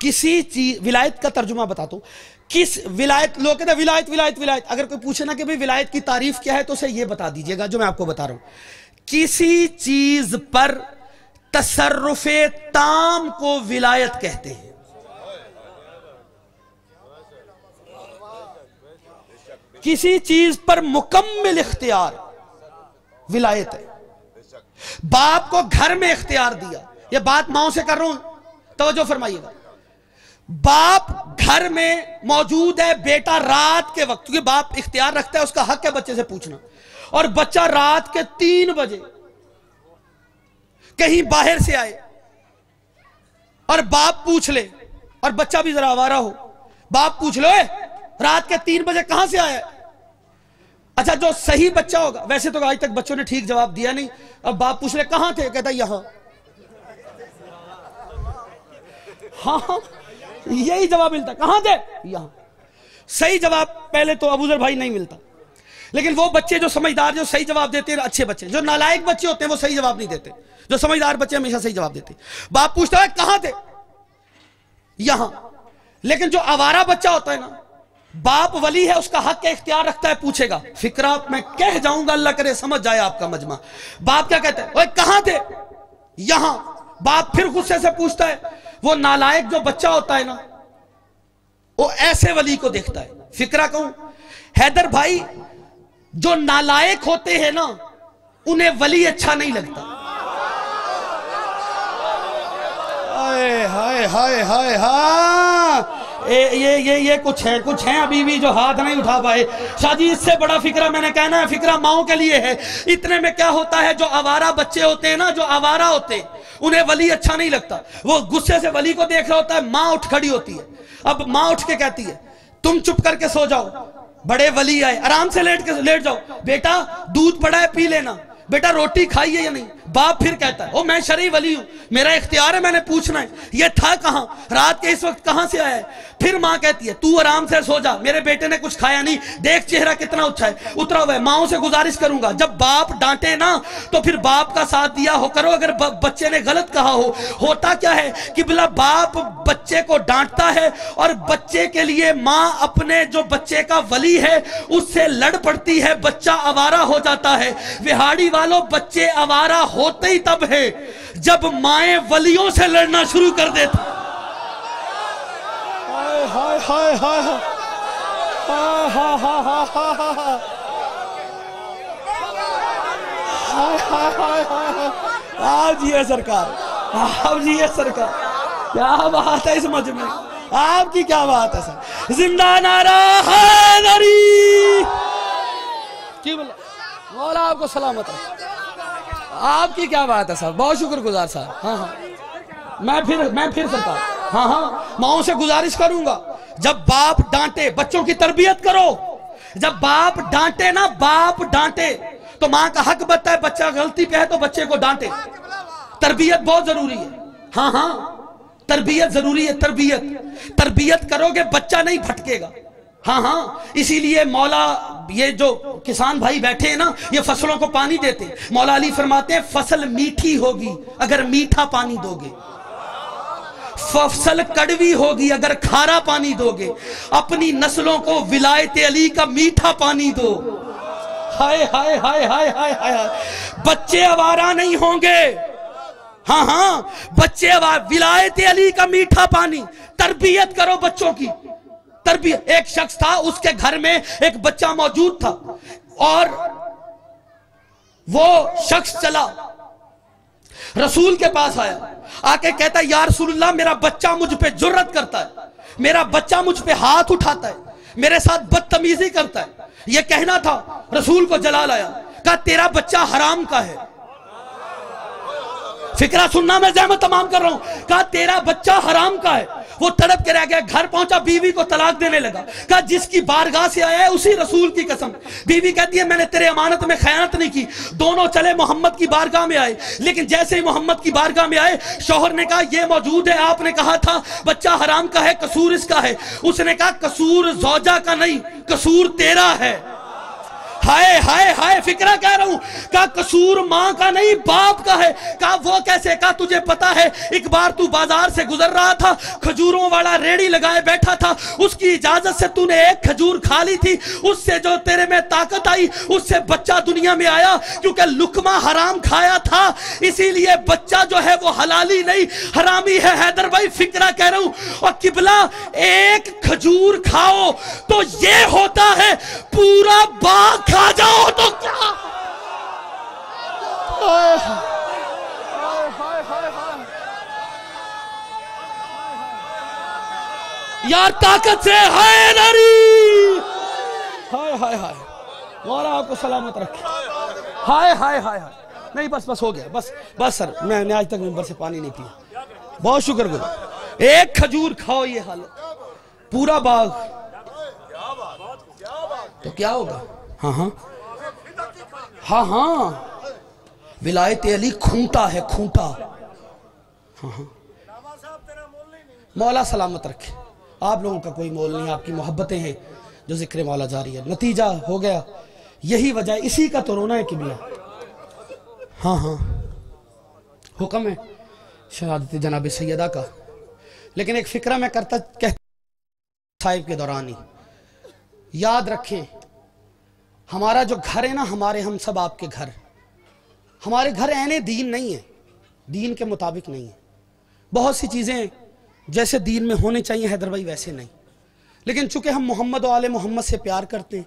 کسی چیز ولایت کا ترجمہ بتاتا ہوں کس ولایت، لوگ کہتے ہیں ولایت ولایت ولایت۔ اگر کوئی پوچھے نا کہ بھئی ولایت کی تعریف کیا ہے تو اسے یہ بتا دیجیے گا جو میں آپ کو بتا رہا ہوں۔ کسی چیز پر تصرف تام کو ولایت کہتے ہیں۔ کسی چیز پر مکمل اختیار۔ ولایت ہے۔ باپ کو گھر میں اختیار دیا۔ یہ بات ماؤں سے کر رہا ہوں۔ توجہ فرمائیے گا۔ باپ گھر میں موجود ہے، بیٹا رات کے وقت۔ کیونکہ باپ اختیار رکھتا ہے، اس کا حق ہے بچے سے پوچھنا۔ اور بچہ رات کے تین بجے کہیں باہر سے آئے اور باپ پوچھ لے۔ اور بچہ بھی ذرا آوارہ ہو۔ باپ پوچھ لو رات کے تین بجے کہاں سے آئے اچھا جو صحیح بچہ ہوگا، ویسے تو آج تک بچوں نے ٹھیک جواب دیا نہیں۔ اب باپ پوچھ لے کہاں تھے؟ کہتا یہاں۔ ہاں،, ہاں یہی جواب ملتا۔ کہاں تھے؟ یہاں۔ صحیح جواب پہلے تو ابو ذر بھائی نہیں ملتا۔ لیکن وہ بچے جو سمجھدار، جو صحیح جواب دیتے ہیں، اچھے بچے۔ جو نالائک بچے ہوتے ہیں، وہ صحیح جواب نہیں دیتے۔ جو سمجھدار بچے ہمیشہ صحیح جواب دیتے۔ باپ پوچھتا ہے، کہاں تھے؟ یہاں۔ لیکن جو آوارہ بچہ ہوتا ہے نا باپ ولی ہے، اس کا حق اختیار رکھتا ہے، پوچھے گا۔ فکرہ میں کہہ جاؤں گا، اللہ کرے، سمجھ جائے آپ کا مجمع۔ باپ کیا کہتا ہے؟ کہاں تھے؟ یہاں۔ باپ پھر غصے سے پوچھتا ہے، وہ نالائک جو بچہ ہوتا ہے نا، وہ ایسے ولی کو دیکھتا ہے۔ فکرہ کہوں، حیدر بھائی، جو نالائک ہوتے ہیں نا، انہیں ولی اچھا نہیں لگتا۔ ہائے ہائے ہائے ہائے ہائے یہ یہ یہ کچھ ہے، کچھ ہیں ابھی بھی جو ہاتھ نہیں اٹھا پائے۔ شاہ جی اس سے بڑا فکرہ میں نے کہنا ہے، فکرہ ماؤں کے لیے ہے۔ اتنے میں کیا ہوتا ہے، جو آوارہ بچے ہوتے ہیں نا، جو آوارہ ہوتے ہیں، انہیں ولی اچھا نہیں لگتا۔ وہ غصے سے ولی کو دیکھ رہا ہوتا ہے، ماں اٹھ کھڑی ہوتی ہے۔ اب ماں اٹھ کے کہتی ہے، تم چپ کر کے سو جاؤ۔ بڑے ولی آئے، آرام سے لیٹ کے، لیٹ جاؤ۔ بیٹا، دودھ پڑا ہے، پی لینا۔ بیٹا روٹی کھائی ہے یا نہیں؟ باپ پھر کہتا ہے، او میں شرعی ولی ہوں، میرا اختیار ہے، میں نے پوچھنا ہے، یہ تھا کہاں؟ رات کے اس وقت کہاں سے آیا ہے؟ پھر ماں کہتی ہے، تو آرام سے سو جا، میرے بیٹے نے کچھ کھایا نہیں، دیکھ چہرہ کتنا اچھا ہے، اترا ہوا ہے، ماؤں سے گزارش کروں گا، جب باپ ڈانٹے نا، تو پھر باپ کا ساتھ دیا ہو، کرو اگر بچے نے غلط کہا ہو۔ ہوتا کیا ہے کہ بلا باپ بچے کو ڈانٹتا ہے اور بچے کے لیے ماں اپنے جو بچے کا ولی ہے، اس سے لڑ پڑتی ہے، بچہ آوارہ ہو جاتا ہے۔ وہاڑی وار والوں بچے آوارہ ہوتے ہی تب ہے جب مائیں ولیوں سے لڑنا شروع کر دیتا آپ جی ہے سرکار۔ آپ جی ہے سرکار۔ کیا بات ہے اس مجمع آپ کی کیا بات ہے سر؟ زندہ نعرہ حیدری کی بلا مولا آپ کو سلامت ہے آپ کی کیا بات ہے صاحب؟ بہت شکر گزار صاحب۔ ہاں ہاں۔ میں پھر میں پھر ہاں ہاں۔ ماؤں سے گزارش کروں گا۔ جب باپ ڈانٹے، بچوں کی تربیت کرو۔ جب باپ ڈانٹے نا، باپ ڈانٹے۔ تو ماں کا حق بتا ہے، بچہ غلطی پہ ہے تو بچے کو ڈانٹے۔ تربیت بہت ضروری ہے۔ ہاں ہاں۔ تربیت ضروری ہے، تربیت۔ تربیت کرو گے، بچہ نہیں پھٹکے گا۔ ہاں ہاں اسی لیے مولا یہ جو کسان بھائی بیٹھے ہیں نا، یہ فصلوں کو پانی دیتے ہیں۔ مولا علی فرماتے ہیں، فصل میٹھی ہوگی اگر میٹھا پانی دو گے ففصل کڑوی ہوگی اگر کھارا پانی دو گے اپنی نسلوں کو ولایت علی کا میٹھا پانی دو۔ ہائے ہائے ہائے ہائے ہائے ہائے بچے اوارا نہیں ہوں گے۔ ہاں ہاں بچے ولایت علی کا میٹھا پانی۔ تربیت کرو بچوں کی۔ تربیت، ایک شخص تھا، اس کے گھر میں ایک بچہ موجود تھا۔ اور وہ شخص چلا۔ رسول کے پاس آیا۔ آ کے کہتا ہے، یا رسول اللہ، میرا بچہ مجھ پہ جرت کرتا ہے۔ میرا بچہ مجھ پہ ہاتھ اٹھاتا ہے۔ میرے ساتھ بدتمیزی کرتا ہے۔ یہ کہنا تھا، رسول کو جلال آیا۔ کہا، تیرا بچہ حرام کا ہے۔ فکرہ سننا میں زحمت تمام کر رہا ہوں۔ کہا، تیرا بچہ حرام کا ہے۔ وہ تڑپ کے رہ گیا، گھر پہنچا، بیوی کو طلاق دینے لگا۔ کہا، جس کی بارگاہ سے آیا ہے، اسی رسول کی قسم۔ بیوی کہتی ہے، میں نے تیرے امانت میں خیانت نہیں کی۔ دونوں چلے محمد کی بارگاہ میں آئے۔ لیکن جیسے ہی محمد کی بارگاہ میں آئے، شوہر نے کہا، یہ موجود ہے، آپ نے کہا تھا، بچہ حرام کا ہے، قصور اس کا ہے۔ اس نے کہا، قصور زوجہ کا نہیں، قصور تیرا ہے۔ ہائے ہائے ہائے، فکرہ کہہ رہا ہوں، کہا قصور ماں کا نہیں، باپ کا ہے۔ کہا وہ کیسے؟ کہا تجھے پتا ہے، ایک بار تو بازار سے گزر رہا تھا، کھجوروں والا ریڑی لگائے بیٹھا تھا۔ اس کی اجازت سے تو نے ایک کھجور کھا لی تھی۔ اس سے جو تیرے میں طاقت آئی، اس سے بچہ دنیا میں آیا، کیونکہ لکمہ حرام کھایا تھا۔ اسی لیے بچہ جو ہے وہ حلالی نہیں، حرامی ہے۔ حیدر بھائی، فکرہ کہہ رہا ہوں، اور قبلہ ایک کھجور کھاؤ تو یہ ہوتا ہے، پورا باغ کھا جاؤ تو کیا یار طاقت سے ہائے نری ہائے ہائے ہائے مولا آپ کو سلامت رکھے ہائے ہائے ہائے ہائے نہیں بس بس ہو گیا بس بس سر میں نے آج تک ممبر سے پانی نہیں پیا بہت شکر گزار ایک کھجور کھاؤ یہ حالت پورا باغ تو کیا ہوگا ہاں ہاں۔ ہاں ہاں۔ ولایت علی کھونٹا ہے، کھونٹا۔ ہاں ہاں۔ مولا سلامت رکھے۔ آپ لوگوں کا کوئی مول نہیں، آپ کی محبتیں ہیں جو ذکر مولا جاری ہے۔ نتیجہ ہو گیا۔ یہی وجہ اسی کا تو رونا ہے قبلہ ہاں ہاں۔ حکم ہے شہادت جناب سیدہ کا۔ لیکن ایک فکرہ میں کرتا، کہتا، صاحب کے دوران ہی۔ یاد رکھیں ہمارا جو گھر ہے نا، ہمارے ہم سب آپ کے گھر۔ ہمارے گھر این دین نہیں ہے دین کے مطابق نہیں ہے بہت سی چیزیں جیسے دین میں ہونے چاہیے، حیدر بھائی ویسے نہیں۔ لیکن چونکہ ہم محمد و آل محمد سے پیار کرتے ہیں،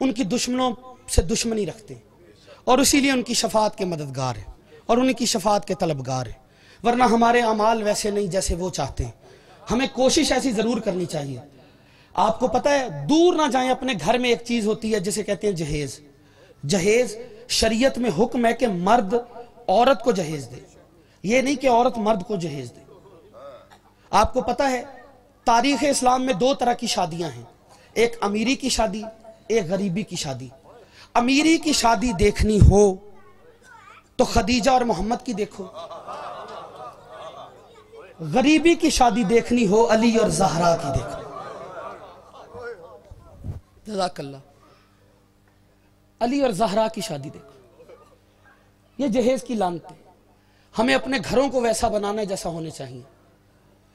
ان کی دشمنوں سے دشمنی رکھتے ہیں۔ اور اسی لیے ان کی شفاعت کے مددگار ہیں۔ اور ان کی شفاعت کے طلبگار ہیں۔ ورنہ ہمارے اعمال ویسے نہیں جیسے وہ چاہتے ہیں۔ ہمیں کوشش ایسی ضرور کرنی چاہیے آپ کو پتہ ہے، دور نہ جائیں، اپنے گھر میں ایک چیز ہوتی ہے، جسے کہتے ہیں جہیز۔ جہیز شریعت میں حکم ہے کہ مرد عورت کو جہیز دے۔ یہ نہیں کہ عورت مرد کو جہیز دے۔ آپ کو پتہ ہے، تاریخ اسلام میں دو طرح کی شادیاں ہیں۔ ایک امیری کی شادی، ایک غریبی کی شادی۔ امیری کی شادی دیکھنی ہو تو خدیجہ اور محمد کی دیکھو۔ غریبی کی شادی دیکھنی ہو، علی اور زہرا کی دیکھو۔ جزاک اللہ۔ علی اور زہرا کی شادی دیکھو۔ یہ جہیز کی لانت ہمیں اپنے گھروں کو ویسا بنانا ہے جیسا ہونے چاہیے۔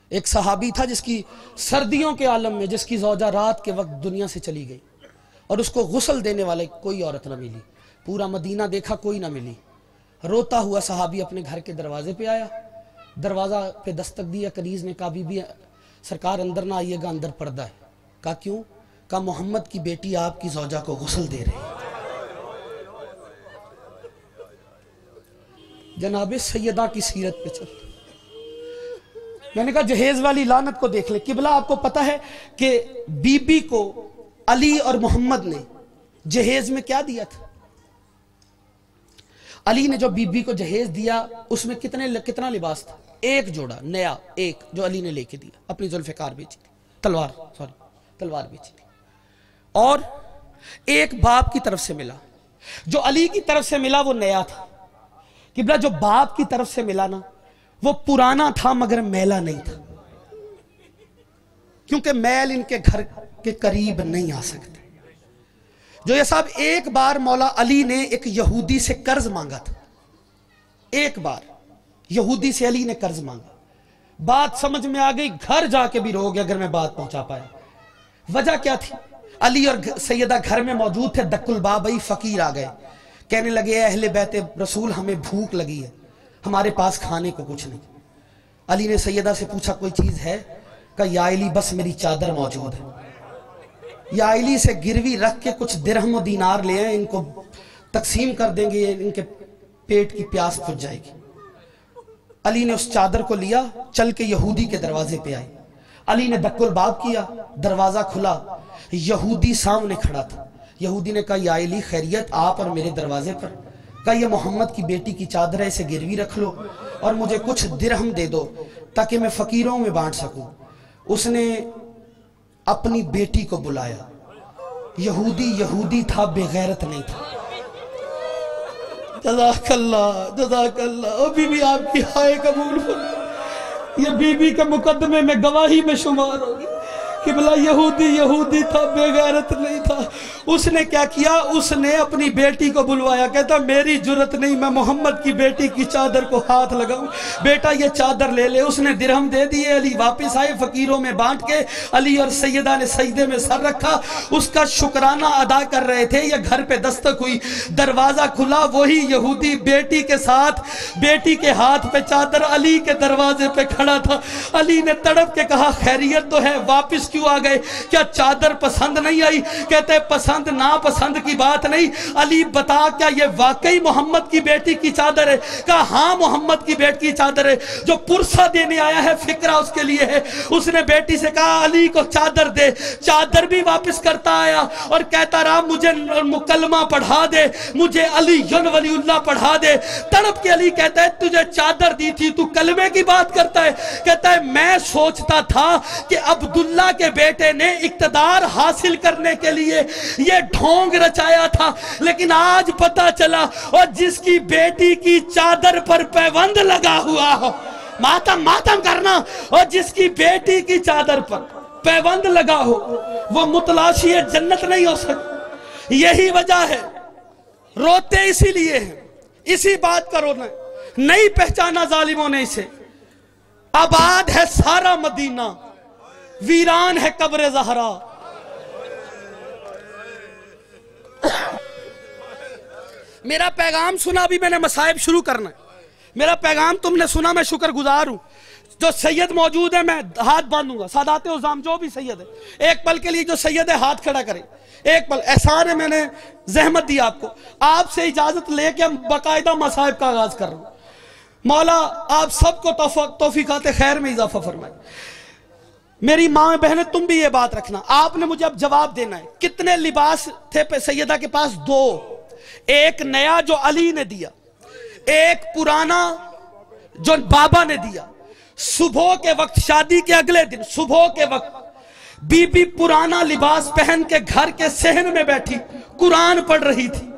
ایک صحابی تھا جس کی سردیوں کے عالم میں، جس کی زوجہ رات کے وقت دنیا سے چلی گئی۔ اور اس کو غسل دینے والے کوئی عورت نہ ملی۔ پورا مدینہ دیکھا، کوئی نہ ملی۔ روتا ہوا صحابی اپنے گھر کے دروازے پہ آیا۔ دروازہ پہ دستک دیا، کنیز نے کہا بی بی سرکار اندر نہ آئیے گا، اندر پردہ ہے۔ کہا، کیوں؟ کہا محمد کی بیٹی آپ کی زوجہ کو غسل دے رہی جناب سیدہ کی سیرت پہ چل میں نے کہا، جہیز والی لانت کو دیکھ لیں قبلہ آپ کو پتا ہے کہ بی بی کو علی اور محمد نے جہیز میں کیا دیا تھا؟ علی نے جو بی بی کو جہیز دیا، اس میں کتنے کتنا لباس تھا؟ ایک جوڑا، نیا، ایک جو علی نے لے کے دیا، اپنی ذوالفقار بیچی تھی۔ تلوار، سوری، تلوار بیچی تھی۔ اور ایک باپ کی طرف سے ملا۔ جو علی کی طرف سے ملا، وہ نیا تھا۔ قبلہ جو باپ کی طرف سے ملا نا، وہ پرانا تھا مگر میلا نہیں تھا۔ کیونکہ میل ان کے گھر کے قریب نہیں آ سکتے۔ جو یہ صاحب ایک بار مولا علی نے ایک یہودی سے قرض مانگا تھا۔ ایک بار یہودی سے علی نے قرض مانگا۔ بات سمجھ میں آ گئی، گھر جا کے بھی رو گیا اگر میں بات پہنچا پایا۔ وجہ کیا تھی؟ علی اور سیدہ گھر میں موجود تھے دک البابئی فقیر آ گئے۔ کہنے لگے اہل بیت رسول، ہمیں بھوک لگی ہے، ہمارے پاس کھانے کو کچھ نہیں۔ علی نے سیدہ سے پوچھا، کوئی چیز ہے؟ کہ یا علی، بس میری چادر موجود ہے۔ یا علی سے گروی رکھ کے کچھ درہم و دینار لے آئیں، ان کو تقسیم کر دیں گے، ان کے پیٹ کی پیاس پھٹ جائے گی۔ علی نے اس چادر کو لیا، چل کے یہودی کے دروازے پہ آئی۔ علی نے دک الباب کیا، دروازہ کھلا۔ یہودی سامنے کھڑا تھا۔ یہودی نے کہا، یا علی، خیریت، آپ اور میرے دروازے پر۔ کہا، یہ محمد کی بیٹی کی چادر ہے، اسے گروی رکھ لو اور مجھے کچھ درہم دے دو تاکہ میں فقیروں میں بانٹ سکوں۔ اس نے اپنی بیٹی کو بلایا۔ یہودی یہودی تھا، بے غیرت نہیں تھا۔ جزاک اللہ جزاک اللہ۔ ابھی بھی آپ کی ہائے قبول یہ بی بی کے مقدمے میں گواہی میں شمار ہوگی۔ قبلہ یہودی یہودی تھا بے غیرت نہیں تھا۔ اس نے کیا کیا؟ اس نے اپنی بیٹی کو بلوایا، کہتا، میری جرت نہیں، میں محمد کی بیٹی کی چادر کو ہاتھ لگاؤں۔ بیٹا، یہ چادر لے لے۔ اس نے درہم دے دیے علی واپس آئے، فقیروں میں بانٹ کے علی اور سیدہ نے سجدے میں سر رکھا۔ اس کا شکرانہ ادا کر رہے تھے، یہ گھر پہ دستک ہوئی۔ دروازہ کھلا، وہی یہودی بیٹی کے ساتھ، بیٹی کے ہاتھ پہ چادر، علی کے دروازے پہ کھڑا تھا۔ علی نے تڑپ کے کہا، خیریت تو ہے، واپس کیوں آ گئے؟ کیا چادر پسند نہیں آئی؟ کہتے، پسند نا پسند کی بات نہیں۔ علی بتا کیا یہ واقعی محمد کی بیٹی کی چادر ہے؟ کہا ہاں محمد کی بیٹی کی چادر ہے۔ جو پرسہ دینے آیا ہے، فکرہ اس کے لیے ہے۔ اس نے بیٹی سے کہا، علی کو چادر دے۔ چادر بھی واپس کرتا آیا اور کہتا رہا، مجھے مکلمہ پڑھا دے، مجھے علی ین ولی اللہ پڑھا دے۔ تڑپ کے علی کہتا ہے، تجھے چادر دی تھی، تو کلمے کی بات کرتا ہے۔ کہتا ہے، میں سوچتا تھا کہ عبداللہ کے بیٹے نے اقتدار حاصل کرنے کے لیے یہ ڈھونگ رچایا تھا، لیکن آج پتا چلا اور جس کی بیٹی کی چادر پر پیوند لگا ہوا ہو، ماتم ماتم کرنا، اور جس کی بیٹی کی چادر پر پیوند لگا ہو، وہ متلاشی جنت نہیں ہو سکتا یہی وجہ ہے۔ روتے اسی لیے ہیں۔ اسی بات کا رونا نہیں پہچانا ظالموں نے اسے۔ آباد ہے سارا مدینہ۔ ویران ہے قبر زہرا۔ میرا پیغام سنا بھی میں نے مسائب شروع کرنا ہے۔ میرا پیغام تم نے سنا، میں شکر گزار ہوں۔ جو سید موجود ہے، میں ہاتھ باندھوں گا۔ سادات عظام جو بھی سید ہے، ایک پل کے لیے جو سید ہے، ہاتھ کھڑا کرے۔ ایک پل، احسان ہے، میں نے زحمت دی آپ کو۔ آپ سے اجازت لے کے باقاعدہ مسائب کا آغاز کر رہا ہوں مولا، آپ سب کو توفیقات خیر میں اضافہ فرمائے۔ میری ماں بہنیں، تم بھی یہ بات رکھنا۔ آپ نے مجھے اب جواب دینا ہے۔ کتنے لباس تھے پہ سیدہ کے پاس؟ دو۔ ایک نیا جو علی نے دیا۔ ایک پرانا جو بابا نے دیا۔ صبح کے وقت شادی کے اگلے دن، صبح کے وقت بی بی پرانا لباس پہن کے گھر کے سہن میں بیٹھی۔ قرآن پڑھ رہی تھی۔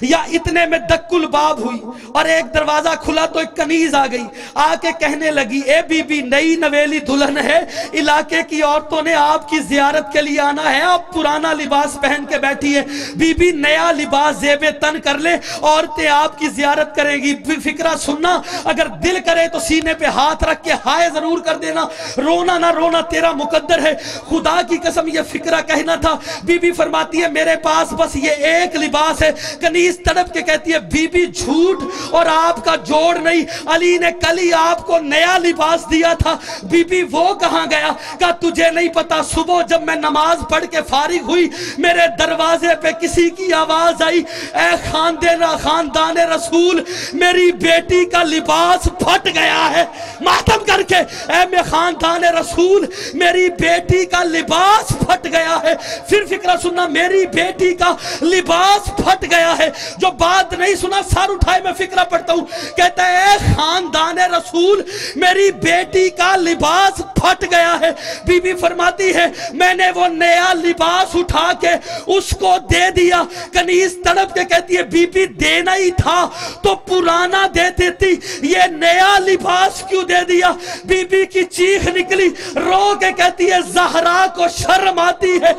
یا اتنے میں دکل باب ہوئی اور ایک دروازہ کھلا تو ایک کنیز آ گئی۔ آ کے کہنے لگی، اے بی بی، نئی نویلی دلہن ہے۔ علاقے کی عورتوں نے آپ کی زیارت کے لیے آنا ہے۔ آپ پرانا لباس پہن کے بیٹھی ہے بی بی، نیا لباس زیب تن کر لے۔ عورتیں آپ کی زیارت کریں گی۔ فکرہ سننا، اگر دل کرے تو سینے پہ ہاتھ رکھ کے ہائے ضرور کر دینا۔ رونا نہ رونا، تیرا مقدر ہے۔ خدا کی قسم، یہ فکرہ کہنا تھا۔ بی بی فرماتی ہے، میرے پاس بس یہ ایک لباس ہے۔ کنیز حدیث تڑپ کے کہتی ہے، بی بی جھوٹ اور آپ کا جوڑ نہیں۔ علی نے کلی آپ کو نیا لباس دیا تھا۔ بی بی وہ کہاں گیا؟ کہا، تجھے نہیں پتا، صبح جب میں نماز پڑھ کے فارغ ہوئی، میرے دروازے پہ کسی کی آواز آئی۔ اے خاندین خاندان رسول، میری بیٹی کا لباس پھٹ گیا ہے۔ ماتم کر کے، اے میں خاندان رسول، میری بیٹی کا لباس پھٹ گیا ہے۔ پھر فکرہ سننا، میری بیٹی کا لباس پھٹ گیا ہے۔ جو بات نہیں سنا سار اٹھائے، میں فکرہ پڑھتا ہوں۔ کہتا ہے، اے خاندان رسول، میری بیٹی کا لباس پھٹ گیا ہے۔ بی بی فرماتی ہے، میں نے وہ نیا لباس اٹھا کے اس کو دے دیا۔ کنیز تڑپ کے کہتی ہے بی بی دینا ہی تھا، تو پرانا دے دیتی۔ یہ نیا لباس کیوں دے دیا؟ بی بی کی چیخ نکلی، رو کے کہتی ہے، زہرا کو شرم آتی ہے۔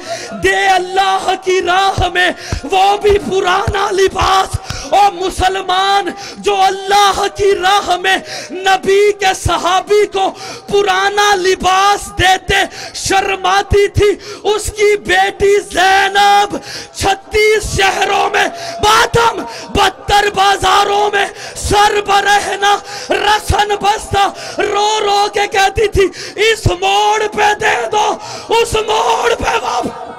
دے اللہ کی راہ میں، وہ بھی پرانا لباس پاس او مسلمان جو اللہ کی راہ میں نبی کے صحابی کو پرانا لباس دیتے شرماتی تھی، اس کی بیٹی زینب چھتیس شہروں میں باتم بتر بازاروں میں سر برہنا رسن بستا رو رو کے کہتی تھی، اس موڑ پہ دے دو، اس موڑ پہ واپس۔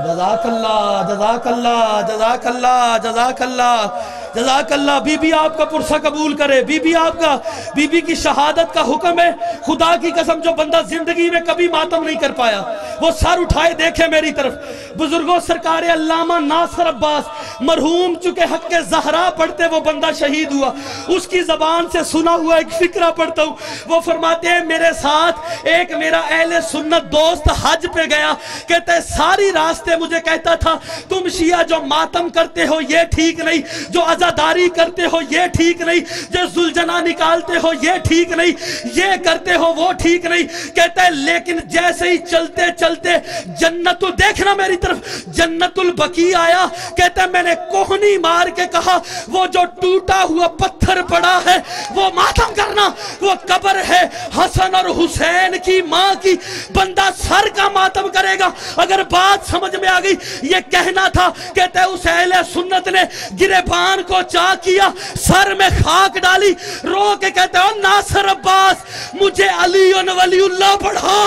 جزاک اللہ جزاک اللہ جزاک اللہ جزاک اللہ۔ جزاک اللہ بی بی آپ کا پرسہ قبول کرے بی بی آپ کا بی بی کی شہادت کا حکم ہے، خدا کی قسم جو بندہ زندگی میں کبھی ماتم نہیں کر پایا، وہ سر اٹھائے دیکھے میری طرف۔ بزرگوں، سرکار علامہ ناصر عباس مرحوم چکے حق کے زہرا پڑھتے وہ بندہ شہید ہوا۔ اس کی زبان سے سنا ہوا ایک فکرہ پڑھتا ہوں۔ وہ فرماتے ہیں، میرے ساتھ ایک میرا اہل سنت دوست حج پہ گیا کہتے ساری راستے مجھے کہتا تھا، تم شیعہ جو ماتم کرتے ہو، یہ ٹھیک نہیں، جو عزاداری کرتے ہو، یہ ٹھیک نہیں۔ جو زلجنہ نکالتے ہو، یہ ٹھیک نہیں۔ یہ کرتے ہو، وہ ٹھیک نہیں۔ کہتا ہے لیکن جیسے ہی چلتے چلتے جنت دیکھنا میری طرف، جنت البقی آیا۔ کہتا ہے میں نے کوہنی مار کے کہا، وہ جو ٹوٹا ہوا پتھر پڑا ہے، وہ ماتم کرنا۔ وہ قبر ہے حسن اور حسین کی ماں کی۔ بندہ سر کا ماتم کرے گا۔ اگر بات سمجھ میں آگئی یہ کہنا تھا، کہتے ہیں، اس اہل سنت نے گرے بان کو چاہ کیا، سر میں خاک ڈالی، رو کے کہتے ہیں ناصر عباس، مجھے علی ولی اللہ پڑھا۔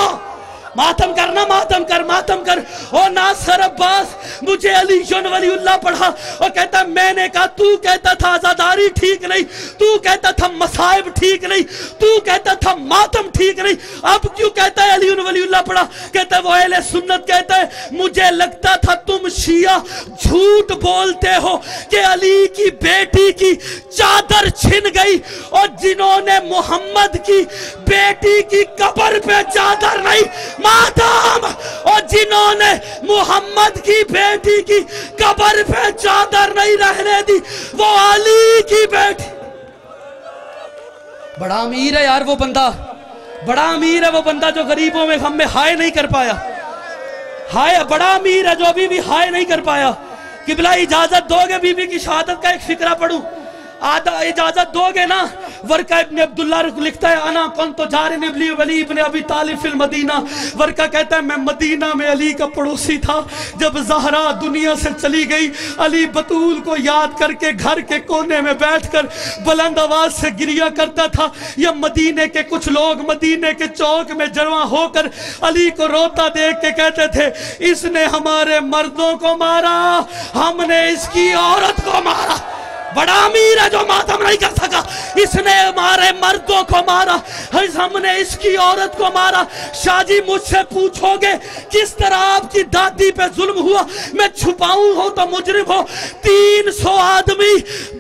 ماتم کرنا ماتم کر ماتم کر۔ او ناصر عباس، مجھے علی جن ولی اللہ پڑھا۔ اور کہتا، میں نے کہا، تو کہتا تھا عزاداری ٹھیک نہیں، تو کہتا تھا مسائب ٹھیک نہیں، تو کہتا تھا ماتم ٹھیک نہیں۔ اب کیوں کہتا ہے علی ولی اللہ پڑھا؟ کہتا ہے، وہ اہل سنت کہتا ہے، مجھے لگتا تھا تم شیعہ جھوٹ بولتے ہو کہ علی کی بیٹی کی چادر چھن گئی اور جنہوں نے محمد کی بیٹی کی قبر پہ چادر نہیں مادام اور جنہوں نے محمد کی بیٹی کی قبر پہ چادر نہیں رہنے دی، وہ علی کی بیٹی۔ بڑا امیر ہے یار وہ بندہ۔ بڑا امیر ہے وہ بندہ جو غریبوں میں ہم میں ہائے نہیں کر پایا۔ ہائے، بڑا امیر ہے جو ابھی بھی ہائے نہیں کر پایا۔ قبلہ اجازت دو گے بی بی کی شہادت کا ایک فکرہ پڑھوں۔ آدھا اجازت دو گے نا؟ ورقہ ابن عبداللہ لکھتا ہے، انا کن تو جارن ابلی ولی ابن ابی طالب فی المدینہ۔ ورقہ کہتا ہے، میں مدینہ میں علی کا پڑوسی تھا۔ جب زہرہ دنیا سے چلی گئی، علی بطول کو یاد کر کے گھر کے کونے میں بیٹھ کر بلند آواز سے گریا کرتا تھا۔ یا مدینہ کے کچھ لوگ مدینہ کے چوک میں جرواں ہو کر علی کو روتا دیکھ کے کہتے تھے، اس نے ہمارے مردوں کو مارا، ہم نے اس کی عورت کو مارا۔ بڑا امیر ہے جو ماتم نہیں کر سکا۔ اس نے ہمارے مردوں کو مارا۔ ہم نے اس کی عورت کو مارا۔ شاہ جی مجھ سے پوچھو گے کس طرح آپ کی دادی پہ ظلم ہوا، میں چھپاؤں ہو تو مجرم ہو تین سو آدمی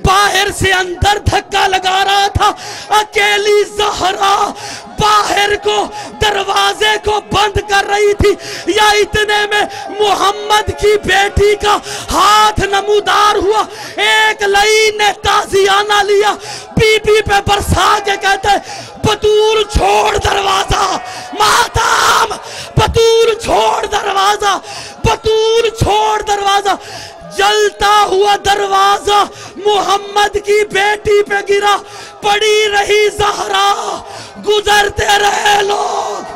باہر سے اندر دھکا لگا رہا تھا۔ اکیلی زہرہ باہر کو دروازے کو بند کر رہی تھی یا اتنے میں محمد کی بیٹی کا ہاتھ نمودار ہوا ایک لئی نے تازیانہ لیا بی بی پہ برسا کے کہتے بطور چھوڑ دروازہ ماتام بطور چھوڑ دروازہ بطور چھوڑ دروازہ۔ جلتا ہوا دروازہ محمد کی بیٹی پہ گرا، پڑی رہی زہرہ گزرتے رہے لوگ۔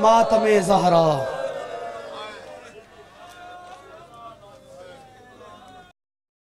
ماتم زہرہ